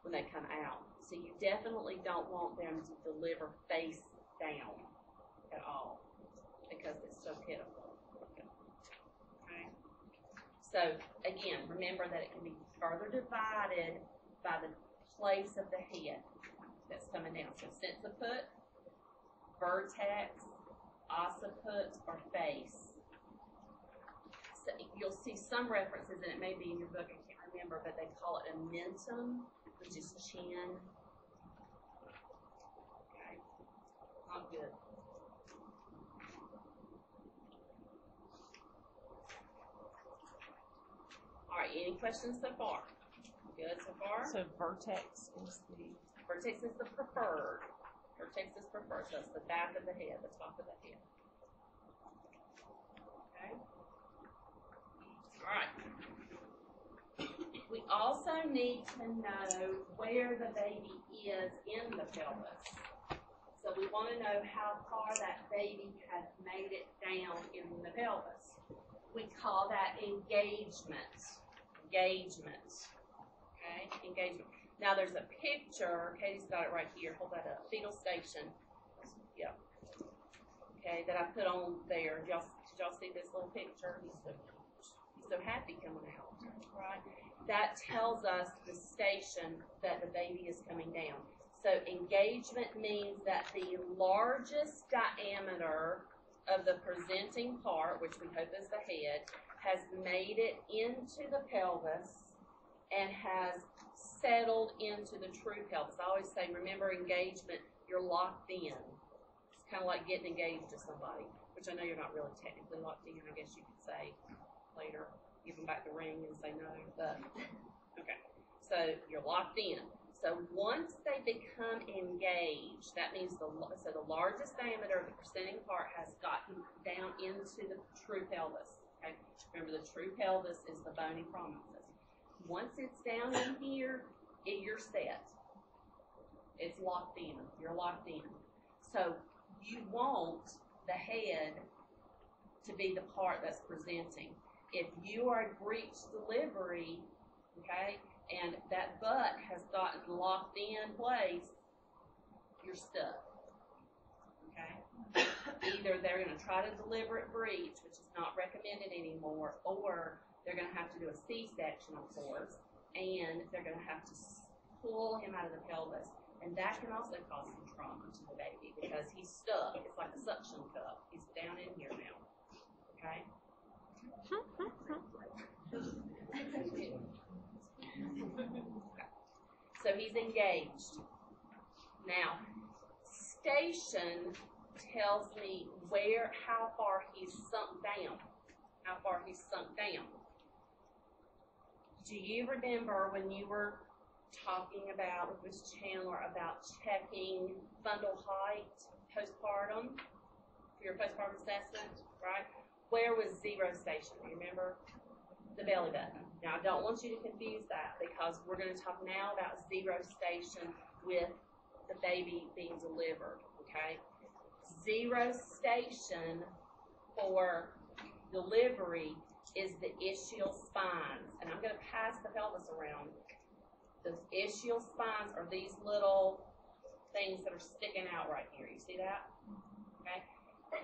when they come out. So you definitely don't want them to deliver face down at all because it's so pitiful. So again, remember that it can be further divided by the place of the head that's coming down. So sinciput, vertex, occiput, or face. So you'll see some references, and it may be in your book, I can't remember, but they call it a mentum, which is chin. Okay. Not good. All right, any questions so far? Good so far? So vertex is the, Vertex is the preferred. Vertex is preferred, so it's the back of the head, the top of the head. Okay? Alright. We also need to know where the baby is in the pelvis. So we want to know how far that baby has made it down in the pelvis. We call that engagement. Engagement. Okay, engagement. Now there's a picture, Katie's got it right here, hold that up, fetal station. Yep. Okay, that I put on there, y'all, did y'all see this little picture? He's so, he's so happy coming out, right? That tells us the station that the baby is coming down. So engagement means that the largest diameter of the presenting part, which we hope is the head, has made it into the pelvis and has settled into the true pelvis. I always say, remember engagement, you're locked in. It's kind of like getting engaged to somebody, which I know you're not really technically locked in, I guess you could say later, give them back the ring and say no, but, okay. So you're locked in. So once they become engaged, that means the, so the largest diameter of the presenting part has gotten down into the true pelvis, okay? Remember, the true pelvis is the bony prominences. Once it's down in here, it, you're set. It's locked in. You're locked in. So you want the head to be the part that's presenting. If you are a breech delivery, okay, and that butt has gotten locked in place, you're stuck. Either they're going to try to deliver it breech, which is not recommended anymore, or they're going to have to do a C-section, of course, and they're going to have to pull him out of the pelvis. And that can also cause some trauma to the baby because he's stuck. It's like a suction cup. He's down in here now. Okay? So he's engaged. Now, station tells me where, how far he's sunk down. How far he's sunk down. Do you remember when you were talking about with Ms. Chandler about checking fundal height postpartum for your postpartum assessment, right? Where was zero station? Remember? The belly button. Now, I don't want you to confuse that because we're going to talk now about zero station with the baby being delivered, okay? Zero station for delivery is the ischial spines. And I'm going to pass the pelvis around. The ischial spines are these little things that are sticking out right here. You see that? Okay?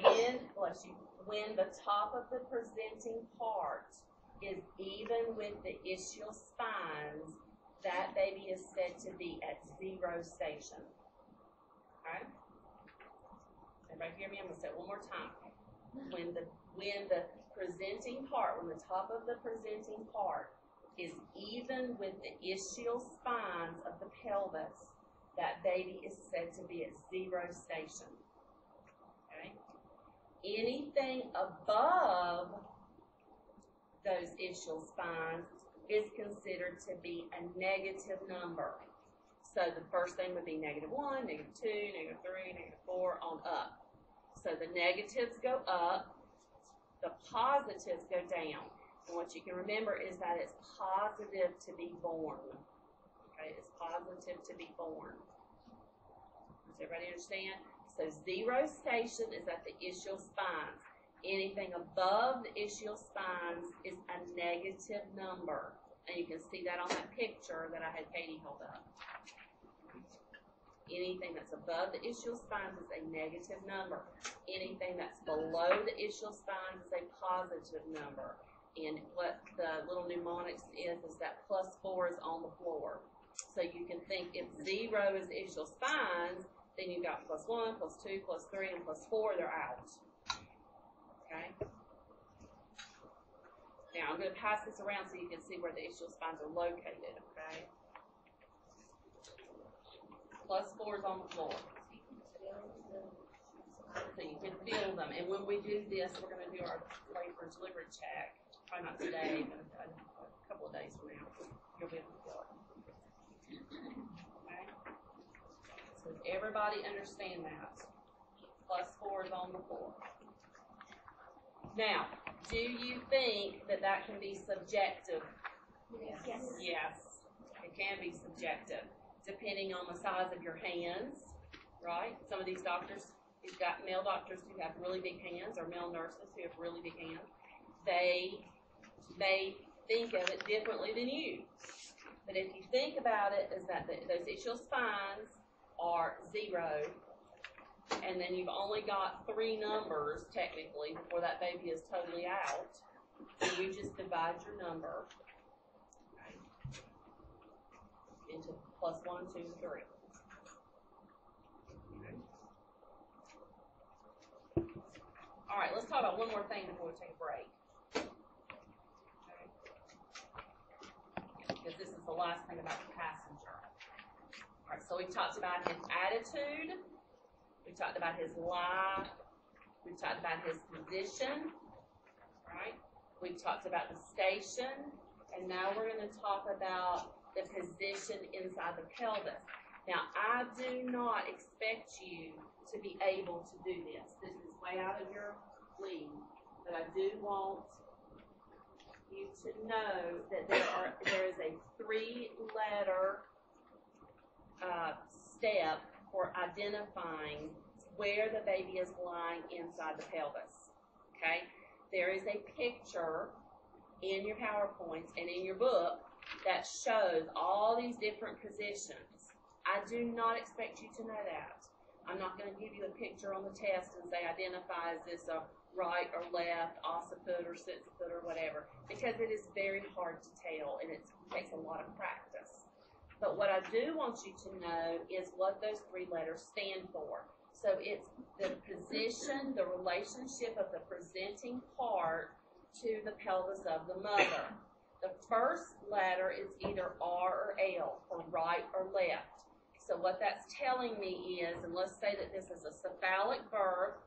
When, bless you, when the top of the presenting part is even with the ischial spines, that baby is said to be at zero station. Okay? Everybody hear me? I'm gonna say it one more time. When the when the presenting part, when the top of the presenting part is even with the ischial spines of the pelvis, that baby is said to be at zero station. Okay? Anything above those ischial spines is considered to be a negative number. So the first thing would be negative one, negative two, negative three, negative four, on up. So the negatives go up, the positives go down. And what you can remember is that it's positive to be born. Okay, it's positive to be born. Does everybody understand? So zero station is at the ischial spines. Anything above the ischial spines is a negative number. And you can see that on that picture that I had Katie hold up. Anything that's above the ischial spines is a negative number. Anything that's below the ischial spines is a positive number. And what the little mnemonics is, is that plus four is on the floor. So you can think if zero is ischial spines, then you've got plus one, plus two, plus three, and plus four, they're out. Okay? Now I'm going to pass this around so you can see where the ischial spines are located, okay? Plus four is on the floor. So you can feel them. And when we do this, we're going to do our labor delivery check. Probably not today, but a, a couple of days from now. You'll be able to feel it. Okay? So does everybody understand that? Plus four is on the floor. Now, do you think that that can be subjective? Yes. Yes, it can be subjective, depending on the size of your hands, right? Some of these doctors, you've got male doctors who have really big hands, or male nurses who have really big hands. They may think of it differently than you. But if you think about it, is that the, those ischial spines are zero, and then you've only got three numbers technically before that baby is totally out. So you just divide your number into plus one, two, three. All right, let's talk about one more thing before we take a break. Because this is the last thing about the passenger. All right, so we've talked about his attitude. We talked about his lie. We've talked about his position. Right? We've talked about the station. And now we're going to talk about the position inside the pelvis. Now, I do not expect you to be able to do this. This is way out of your league. But I do want you to know that there are there is a three letter uh, step for identifying where the baby is lying inside the pelvis. Okay? There is a picture in your PowerPoints and in your book that shows all these different positions. I do not expect you to know that. I'm not going to give you a picture on the test and say identify is this a right or left, occiput or sicciput or whatever, because it is very hard to tell and it takes a lot of practice. But what I do want you to know is what those three letters stand for. So it's the position, the relationship of the presenting part to the pelvis of the mother. The first letter is either R or L, or right or left. So what that's telling me is, and let's say that this is a cephalic birth,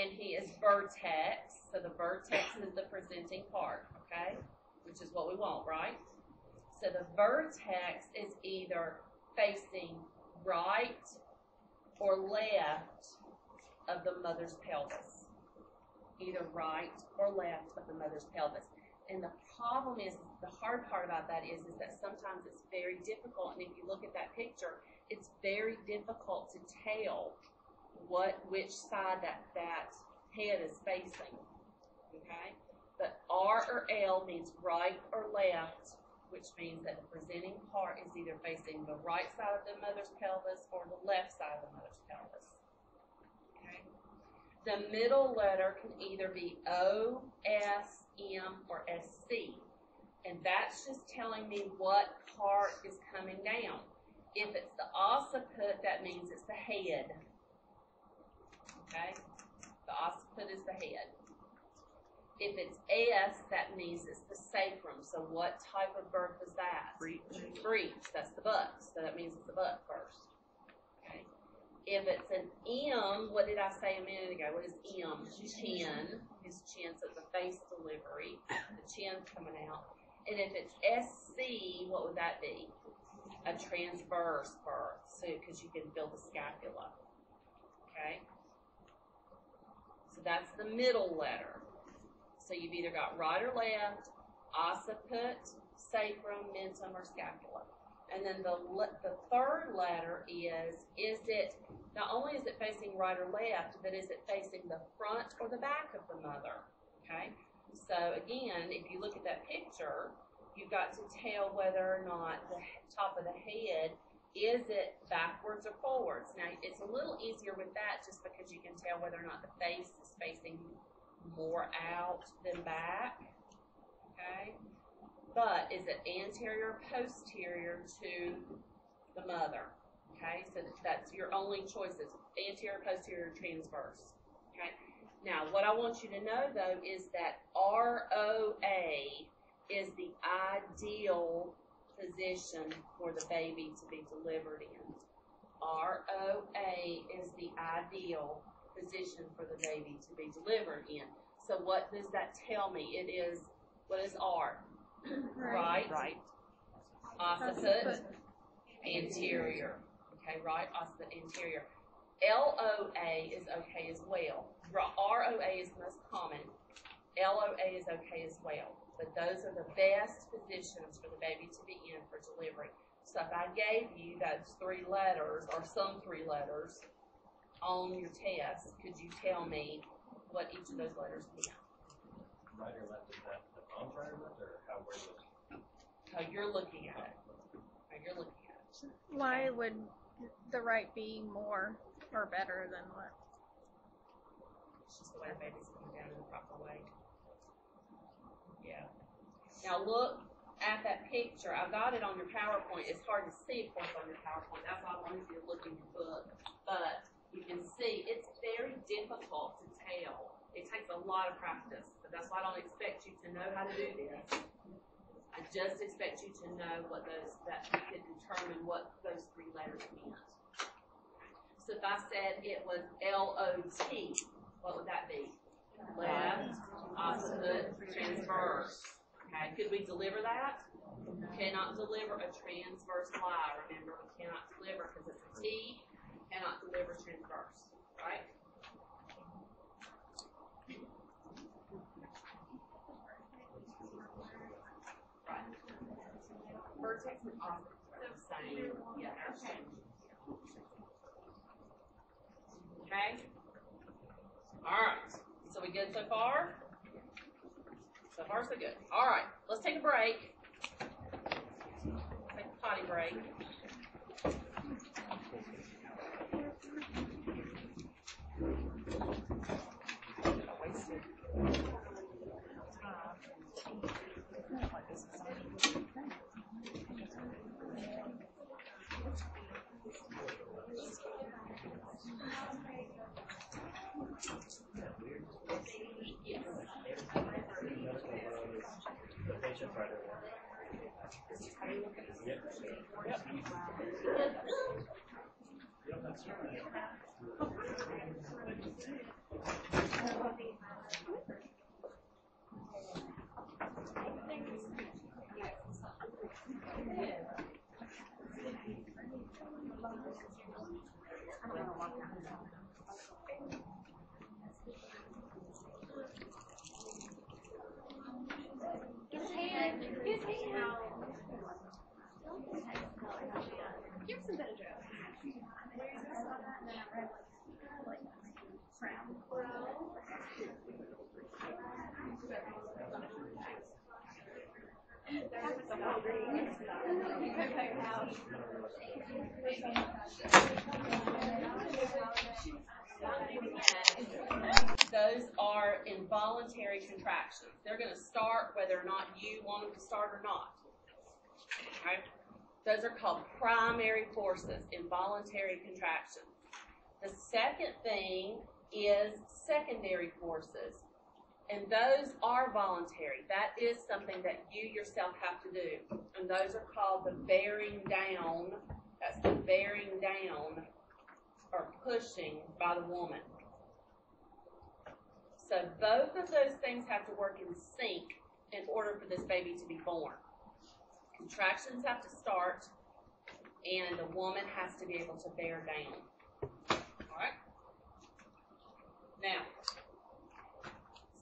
and he is vertex. So the vertex is the presenting part, okay? Which is what we want, right? So the vertex is either facing right or left of the mother's pelvis. Either right or left of the mother's pelvis. And the problem is, the hard part about that is, is that sometimes it's very difficult. And if you look at that picture, it's very difficult to tell what which side that that head is facing. Okay, but R or L means right or left, which means that the presenting part is either facing the right side of the mother's pelvis or the left side of the mother's pelvis. The middle letter can either be O, S, M, or SC. And that's just telling me what part is coming down. If it's the occiput, that means it's the head. Okay? The occiput is the head. If it's S, that means it's the sacrum. So what type of birth is that? Breech. Breech. That's the butt. So that means it's the butt first. If it's an M, what did I say a minute ago? What is M? Chin. His chin, so it's a face delivery. The chin's coming out. And if it's SC, what would that be? A transverse birth. So, because you can feel the scapula. Okay? So that's the middle letter. So you've either got right or left, occiput, sacrum, mentum, or scapula. And then the the third letter is is it not only is it facing right or left, but is it facing the front or the back of the mother? Okay. So again, if you look at that picture, you've got to tell whether or not the top of the head is it backwards or forwards. Now it's a little easier with that just because you can tell whether or not the face is facing more out than back. Okay. But is it anterior or posterior to the mother? Okay, so that's your only choices anterior, posterior, transverse. Okay, now what I want you to know though is that ROA is the ideal position for the baby to be delivered in. ROA is the ideal position for the baby to be delivered in. So what does that tell me? It is, what is R? Right, Right. occiput, anterior. Okay, right, opposite, anterior. LOA is okay as well. ROA is the most common. LOA is okay as well. But those are the best positions for the baby to be in for delivery. So if I gave you those three letters, or some three letters, on your test, could you tell me what each of those letters meant? Right or left, is that the palm right or left, or how we're looking? How you're looking at it. you're looking at. Why would the right be more or better than what? It's just the way the baby's coming down in the proper way. Yeah. Now look at that picture. I've got it on your PowerPoint. It's hard to see, of course, on your PowerPoint. That's why I wanted you to look in your book. But you can see it's very difficult to tell. It takes a lot of practice. But that's why I don't expect you to know how to do this. I just expect you to know what those that you could determine what those three letters meant. So if I said it was L O T, what would that be? Left, occiput, transverse. Okay, could we deliver that? Cannot deliver a transverse lie. Remember, we cannot deliver because it's a T. Cannot deliver transverse? Right. Vertex and occiput, same. Yeah, they're same. Okay. All right. So we good so far? So far, so good. All right. Let's take a break. Take a potty break time. Like this is something. Yes. The patient's right over there. Yep. Yep, that's right. His hand, his hand. Give some better jokes. Those are involuntary contractions. They're going to start whether or not you want them to start or not. Those are called primary forces, involuntary contractions. The second thing is secondary forces. And those are voluntary. That is something that you yourself have to do. And those are called the bearing down. That's the bearing down or pushing by the woman. So both of those things have to work in sync in order for this baby to be born. Contractions have to start, and the woman has to be able to bear down. All right. Now,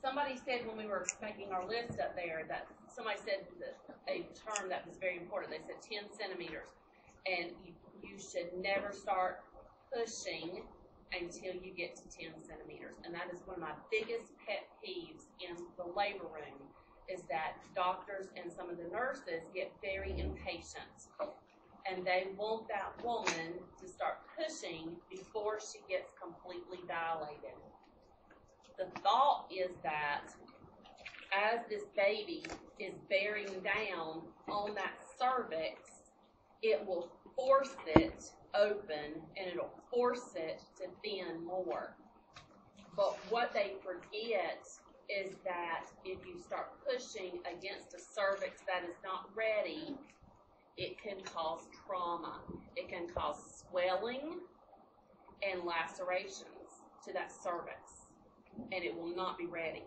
somebody said when we were making our list up there that somebody said that a term that was very important. They said 10 centimeters, and you, you should never start pushing until you get to 10 centimeters. And that is one of my biggest pet peeves in the labor room is that doctors and some of the nurses get very impatient. And they want that woman to start pushing before she gets completely dilated. The thought is that as this baby is bearing down on that cervix, it will force it open and it'll force it to thin more. But what they forget is that if you start pushing against a cervix that is not ready, it can cause trauma. It can cause swelling and lacerations to that cervix, and it will not be ready.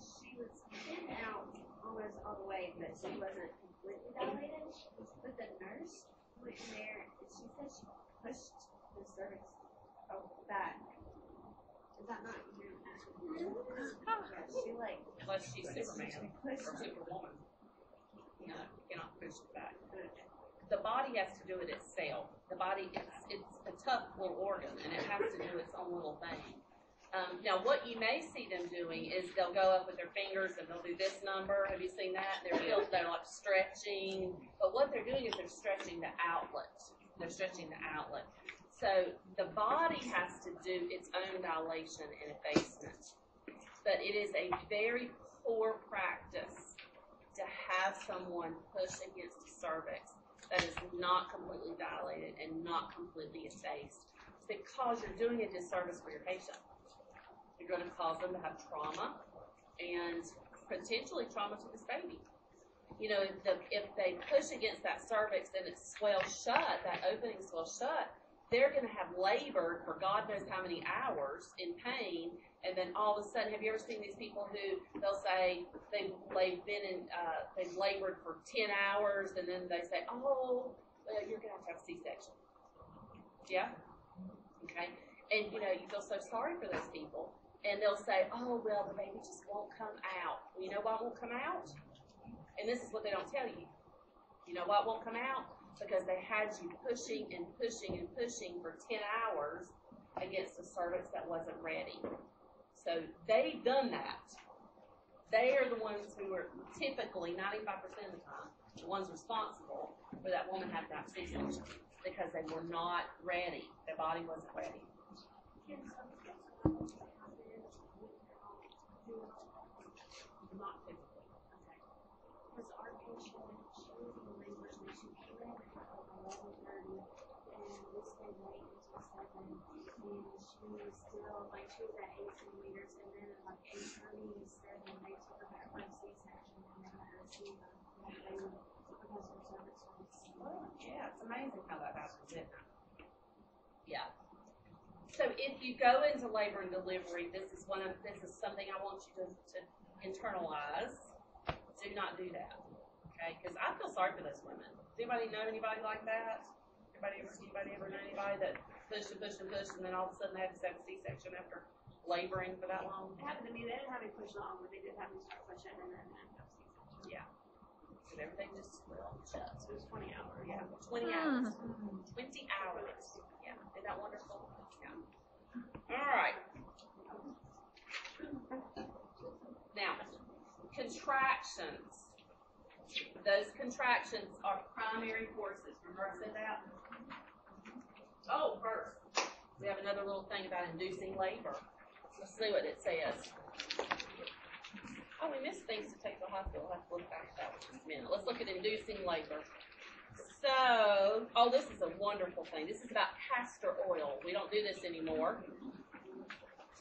She was in out almost all the way, but she wasn't completely dilated. But the nurse went in there and she said she pushed the cervix oh, back. Is that not your Yeah, she like Unless she's Superman pushed or Superwoman. No, you cannot push it back. The body has to do it itself. The body, it's, it's a tough little organ and it has to do its own little thing. Um, now, what you may see them doing is they'll go up with their fingers and they'll do this number. Have you seen that? They're feel, they're like stretching, but what they're doing is they're stretching the outlet. They're stretching the outlet. So the body has to do its own dilation and effacement, but it is a very poor practice to have someone push against the cervix that is not completely dilated and not completely effaced because you're doing a disservice for your patient. You're going to cause them to have trauma and potentially trauma to this baby. You know, if, the, if they push against that cervix and it swells shut, that opening swells shut, they're going to have labored for God knows how many hours in pain, and then all of a sudden, have you ever seen these people who they'll say they've, they've been in, uh, they've labored for 10 hours, and then they say, oh, well, you're going to have to have a C-section. Yeah? Okay? And, you know, you feel so sorry for those people and they'll say, "Oh, well, the baby just won't come out." Well, you know why it won't come out? And this is what they don't tell you. You know why it won't come out? Because they had you pushing and pushing and pushing for ten hours against a cervix that wasn't ready. So they've done that. They are the ones who are typically 95% of the time the ones responsible for that woman having that C-section because they were not ready. Their body wasn't ready. Not typically. Was our patient, she was in labor, so she came in at like eleven thirty, and we stayed late until seven, and she was still, like, she was at eight centimeters, and then at like C-section. Yeah, it's amazing how that happens, isn't it? Yeah. So if you go into labor and delivery, this is one of this is something I want you to, to internalize. Do not do that. Okay? Because I feel sorry for those women. Does anybody know anybody like that? Anybody ever anybody ever know anybody that pushed and pushed and pushed and then all of a sudden they had to have a C section after laboring for that long? It happened to me, they didn't have me push long, but they did have me start pushing, and then I had to have C-section. Yeah. And everything just swelled shut. So it was twenty hours. Yeah, twenty hmm. hours. Twenty hours. Yeah, isn't that wonderful? Yeah. All right. Now, contractions. Those contractions are primary forces. Remember I said that? Oh, first, we have another little thing about inducing labor. Let's see what it says. Oh, we missed things to take to the hospital. I'll have to look back at that in a minute. Let's look at inducing labor. So, oh, this is a wonderful thing. This is about castor oil. We don't do this anymore.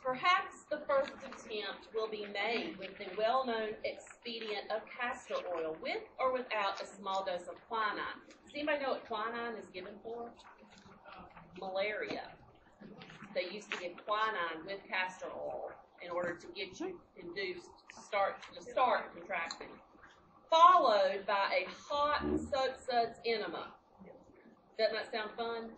Perhaps the first attempt will be made with the well-known expedient of castor oil, with or without a small dose of quinine. Does anybody know what quinine is given for? Malaria. They used to give quinine with castor oil in order to get you induced to start to start contracting, followed by a hot soap suds enema. Doesn't that sound fun?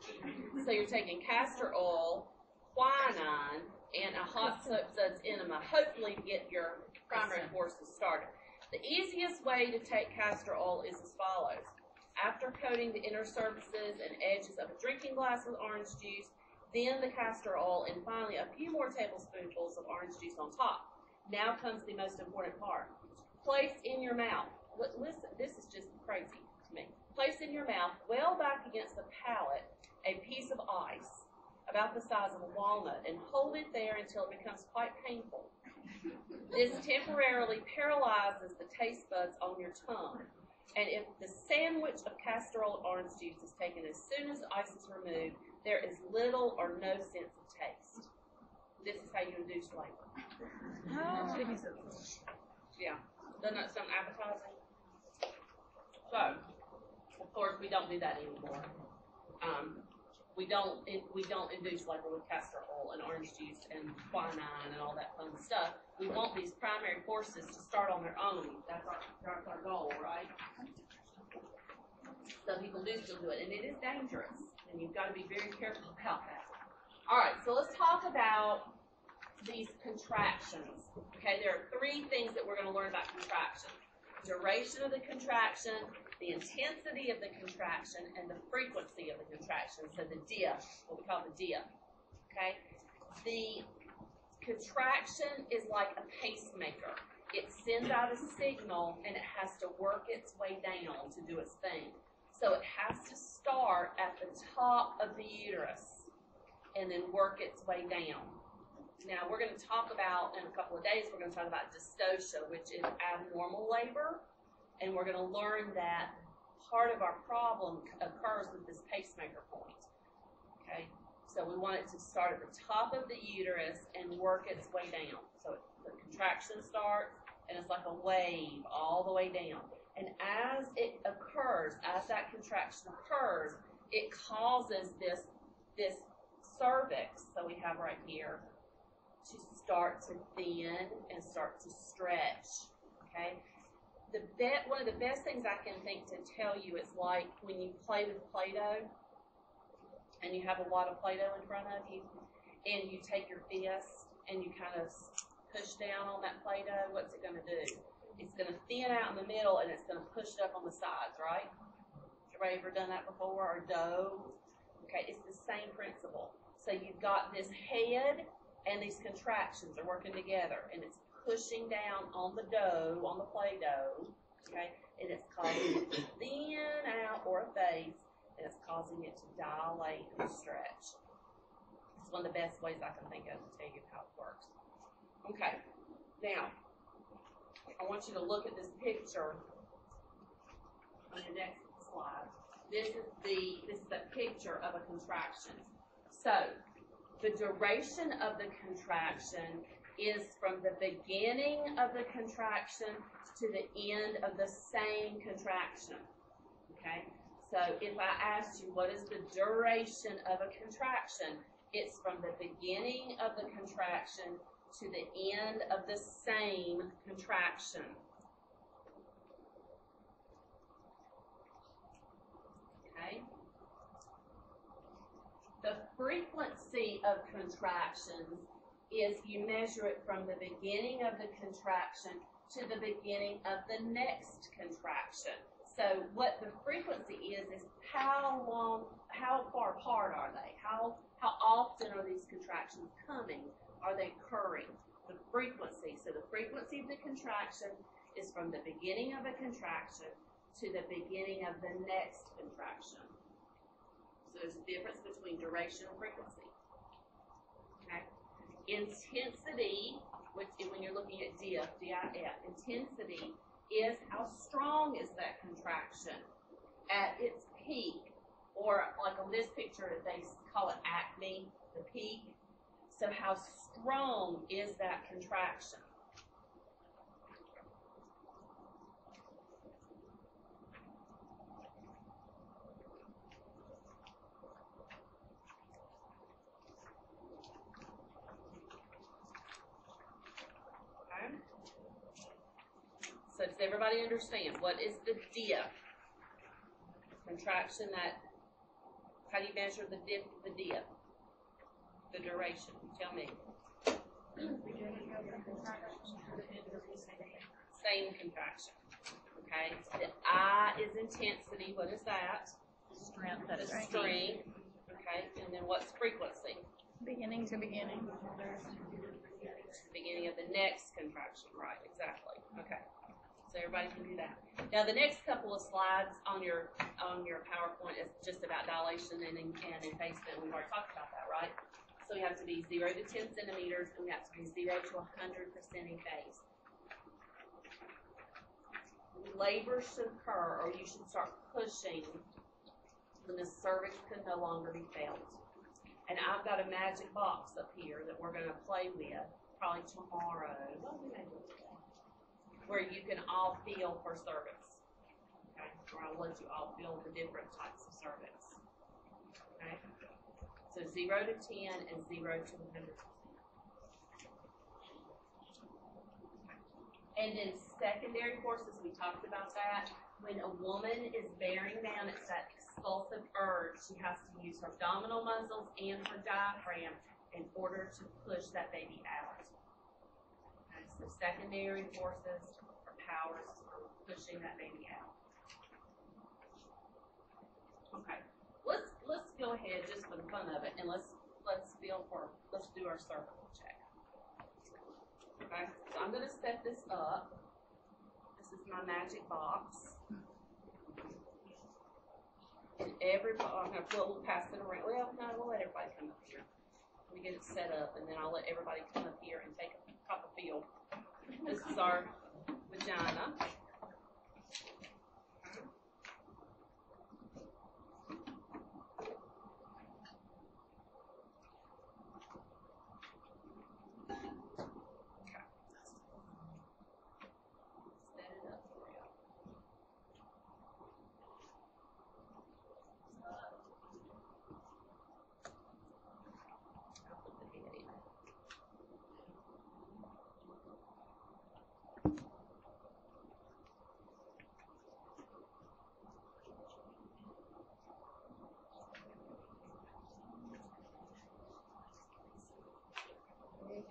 So you're taking castor oil, quinine, and a hot soap suds enema, hopefully to get your primary forces started. The easiest way to take castor oil is as follows. After coating the inner surfaces and edges of a drinking glass with orange juice, then the castor oil, and finally a few more tablespoonfuls of orange juice on top. Now comes the most important part. Place in your mouth. Listen, this is just crazy to me. Place in your mouth, well back against the palate, a piece of ice about the size of a walnut and hold it there until it becomes quite painful. This temporarily paralyzes the taste buds on your tongue. And if the sandwich of castor oil orange juice is taken as soon as the ice is removed, there is little or no sense of taste. This is how you induce labor. Yeah. Doesn't that sound appetizing? So, of course, we don't do that anymore. Um, we don't we don't induce labor with castor oil and orange juice and quinine and all that fun stuff. We want these primary forces to start on their own. That's our that's our goal, right? Some people do still do it, and it is dangerous, and you've got to be very careful about that. All right, so let's talk about these contractions. Okay, there are three things that we're going to learn about contraction: duration of the contraction, the intensity of the contraction, and the frequency of the contraction. So the dia, what we call the dia. Okay, the contraction is like a pacemaker. It sends out a signal and it has to work its way down to do its thing. So it has to start at the top of the uterus and then work its way down. Now, we're going to talk about, in a couple of days, we're going to talk about dystocia, which is abnormal labor. And we're going to learn that part of our problem occurs with this pacemaker point. Okay? So we want it to start at the top of the uterus and work its way down. So the contraction starts, and it's like a wave all the way down. And as it occurs, as that contraction occurs, it causes this this cervix, that we have right here, to start to thin and start to stretch. Okay? The be- one of the best things I can think to tell you is like when you play with Play-Doh and you have a wad of Play-Doh in front of you and you take your fist and you kind of push down on that Play-Doh, what's it going to do? It's going to thin out in the middle and it's going to push it up on the sides, right? Everybody ever done that before? Or dough? Okay, it's the same principle. So you've got this head and these contractions are working together and it's pushing down on the dough, on the play dough, okay? And it's causing it to thin out or a base and it's causing it to dilate and stretch. It's one of the best ways I can think of to tell you how it works. Okay, now, I want you to look at this picture on the next slide. This is the this is a picture of a contraction. So the duration of the contraction is from the beginning of the contraction to the end of the same contraction. Okay? So if I asked you what is the duration of a contraction, it's from the beginning of the contraction to the end of the same contraction. Okay? The frequency of contractions is you measure it from the beginning of the contraction to the beginning of the next contraction. So what the frequency is is how long, how far apart are they? How how often are these contractions coming? Are they occurring? The frequency. So the frequency of the contraction is from the beginning of a contraction to the beginning of the next contraction. So there's a difference between duration and frequency. Okay. Intensity, which when you're looking at DIF, DIF, intensity is how strong is that contraction at its peak, or like on this picture, they call it acme, the peak. So how strong is that contraction? Okay. So does everybody understand? What is the DIF? Contraction that, how do you measure the dip, the DIF? The duration, tell me. Same contraction, okay? The I is intensity, what is that? Strength at its peak. Strength, okay? And then what's frequency? Beginning to beginning. beginning of the next contraction, right, exactly, okay. So everybody can do that. Now, the next couple of slides on your, on your PowerPoint is just about dilation and, and effacement, we've already talked about that, right? So we have to be zero to ten centimeters, and we have to be zero to hundred percent effaced. Labor should occur, or you should start pushing when the cervix can no longer be felt. And I've got a magic box up here that we're gonna play with, probably tomorrow. Where you can all feel for cervix. Okay, where I'll let you all feel the different types of cervix. Okay? So zero to ten and zero to hundred. And then secondary forces, we talked about that. When a woman is bearing down, it's that expulsive urge. She has to use her abdominal muscles and her diaphragm in order to push that baby out. Okay, so secondary forces or powers are pushing that baby out. Okay, let's go ahead just for the fun of it and let's let's feel for let's do our cervical check. Okay, so I'm gonna set this up. This is my magic box. And everybody, I'm gonna, we'll, pass it around, well, no, we'll let everybody come up here. Let me get it set up, and then I'll let everybody come up here and take a cup of feel. This is our vagina. Set it up for you. I'll put the head in.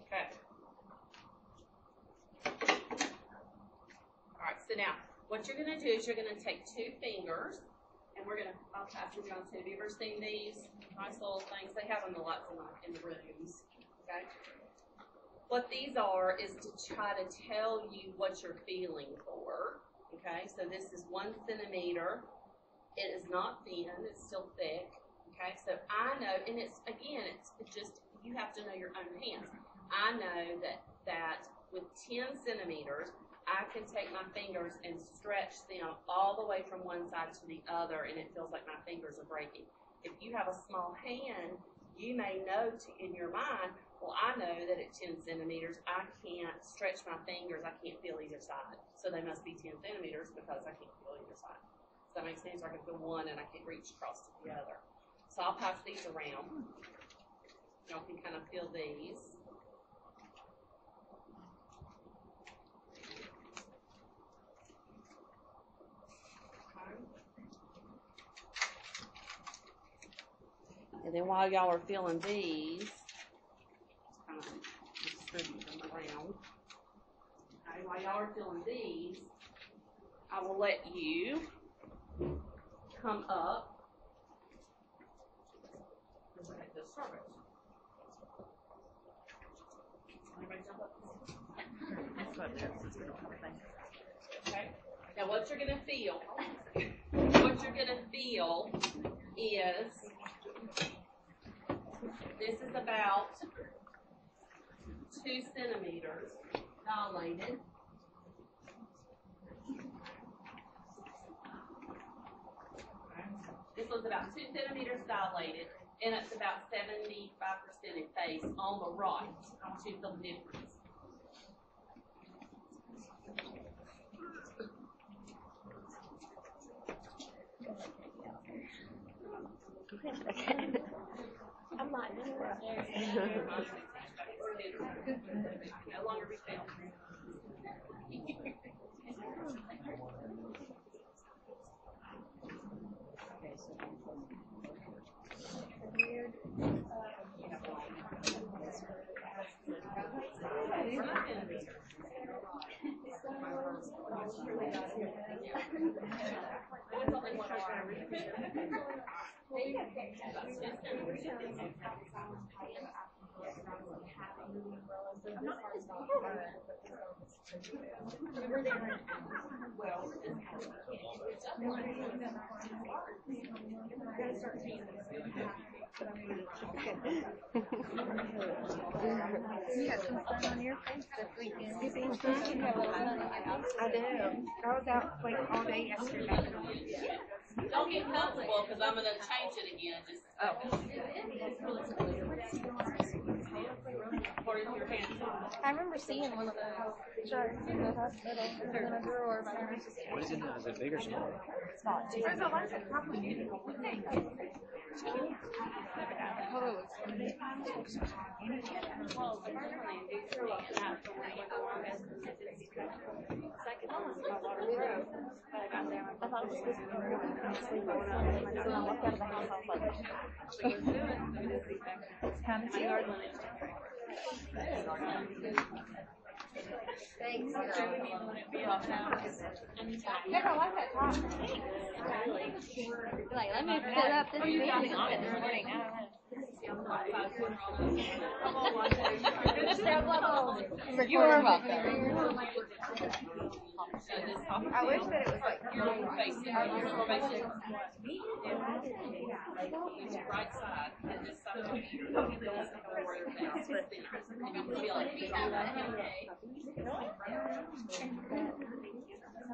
Okay. Alright, so now, what you're gonna do is you're gonna take two fingers, and we're gonna, I'll pass them down to, have you ever seen these nice little things? They have them a lot in the, rooms, okay? What these are is to try to tell you what you're feeling for, okay? So this is one centimeter. It is not thin, it's still thick, okay? So I know, and it's, again, it's just, you have to know your own hands. I know that, that with ten centimeters, I can take my fingers and stretch them all the way from one side to the other, and it feels like my fingers are breaking. If you have a small hand, you may know to, in your mind, well, I know that at ten centimeters, I can't stretch my fingers, I can't feel either side. So they must be ten centimeters because I can't feel either side. Does that make sense? I can feel one and I can't reach across to the other. So I'll pass these around. Y'all can kind of feel these. And then while y'all are feeling these, um, distribute them around. Okay, while y'all are feeling these, I will let you come up. at the cervix. Anybody jump up? That's what it is, it's gonna have a thing. Okay. Now, what you're gonna feel, what you're gonna feel is, this is about two centimeters dilated. This one's about two centimeters dilated, and it's about seventy-five percent in phase on the right. To the difference. I'm not No longer be You had some sun on your face this weekend. You seen I do. I was out like all day yesterday. Don't get comfortable, cause I'm gonna change it again, just. Oh. According to your hands. I remember seeing one of those charts in the hospital in a drawer. but I was just- What is it now? Is it big or small? There's a lot of complicated I thought it was supposed to be really good. I went out and my son walked out of the house. I was like, it's kind. Thanks. Never liked that top. Like, let me put up this meeting this morning. I. You are welcome. So just top I wish that it was like. You're facing, you're facing. Use your right side, and this side will be your goes forward, that's the center. And you can feel it beat on that. It's it's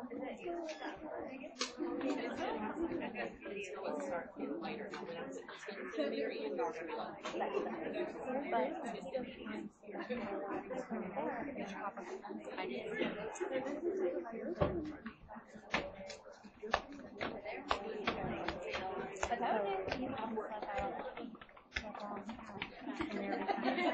it's gonna be very end, you're gonna be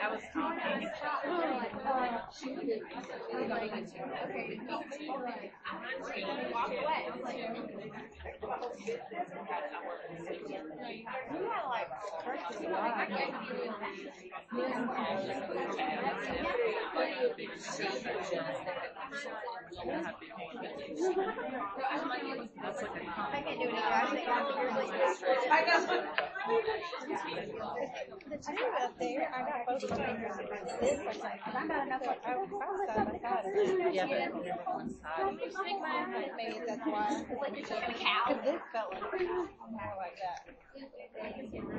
I was talking. It either. I I'm really The two up there, I got both of them. This or something. I got enough like I was side by side. Yeah, but only one side. Stick mine, but maybe that's why. Cause this felt like more like that.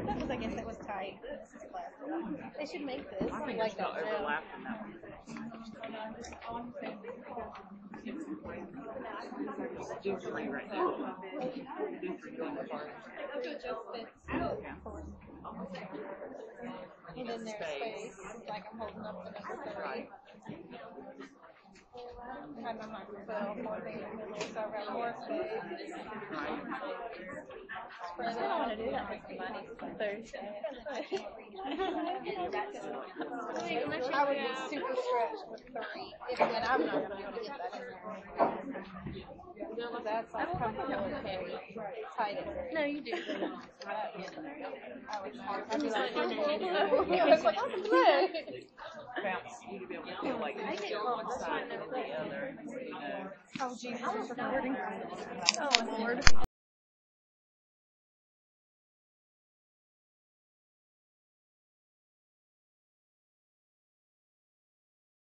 That was, I guess, it was tight. This is plastic. They should make this I think like there's no that. overlap in that one. Do three right now. Do three going apart. And then there's space, like I'm holding up the number three. Right. Had my microphone more thing in the middle, so I've got more space. I don't wanna do that with somebody Thursday. I would be super stretched with three, and I'm not gonna be able to get that in there. That's like very tight at. No, you do. I'd be like, I was like, I'm good. Bounce, you to be to then the other. You know. Oh, Jesus, it's recording. Oh, Lord.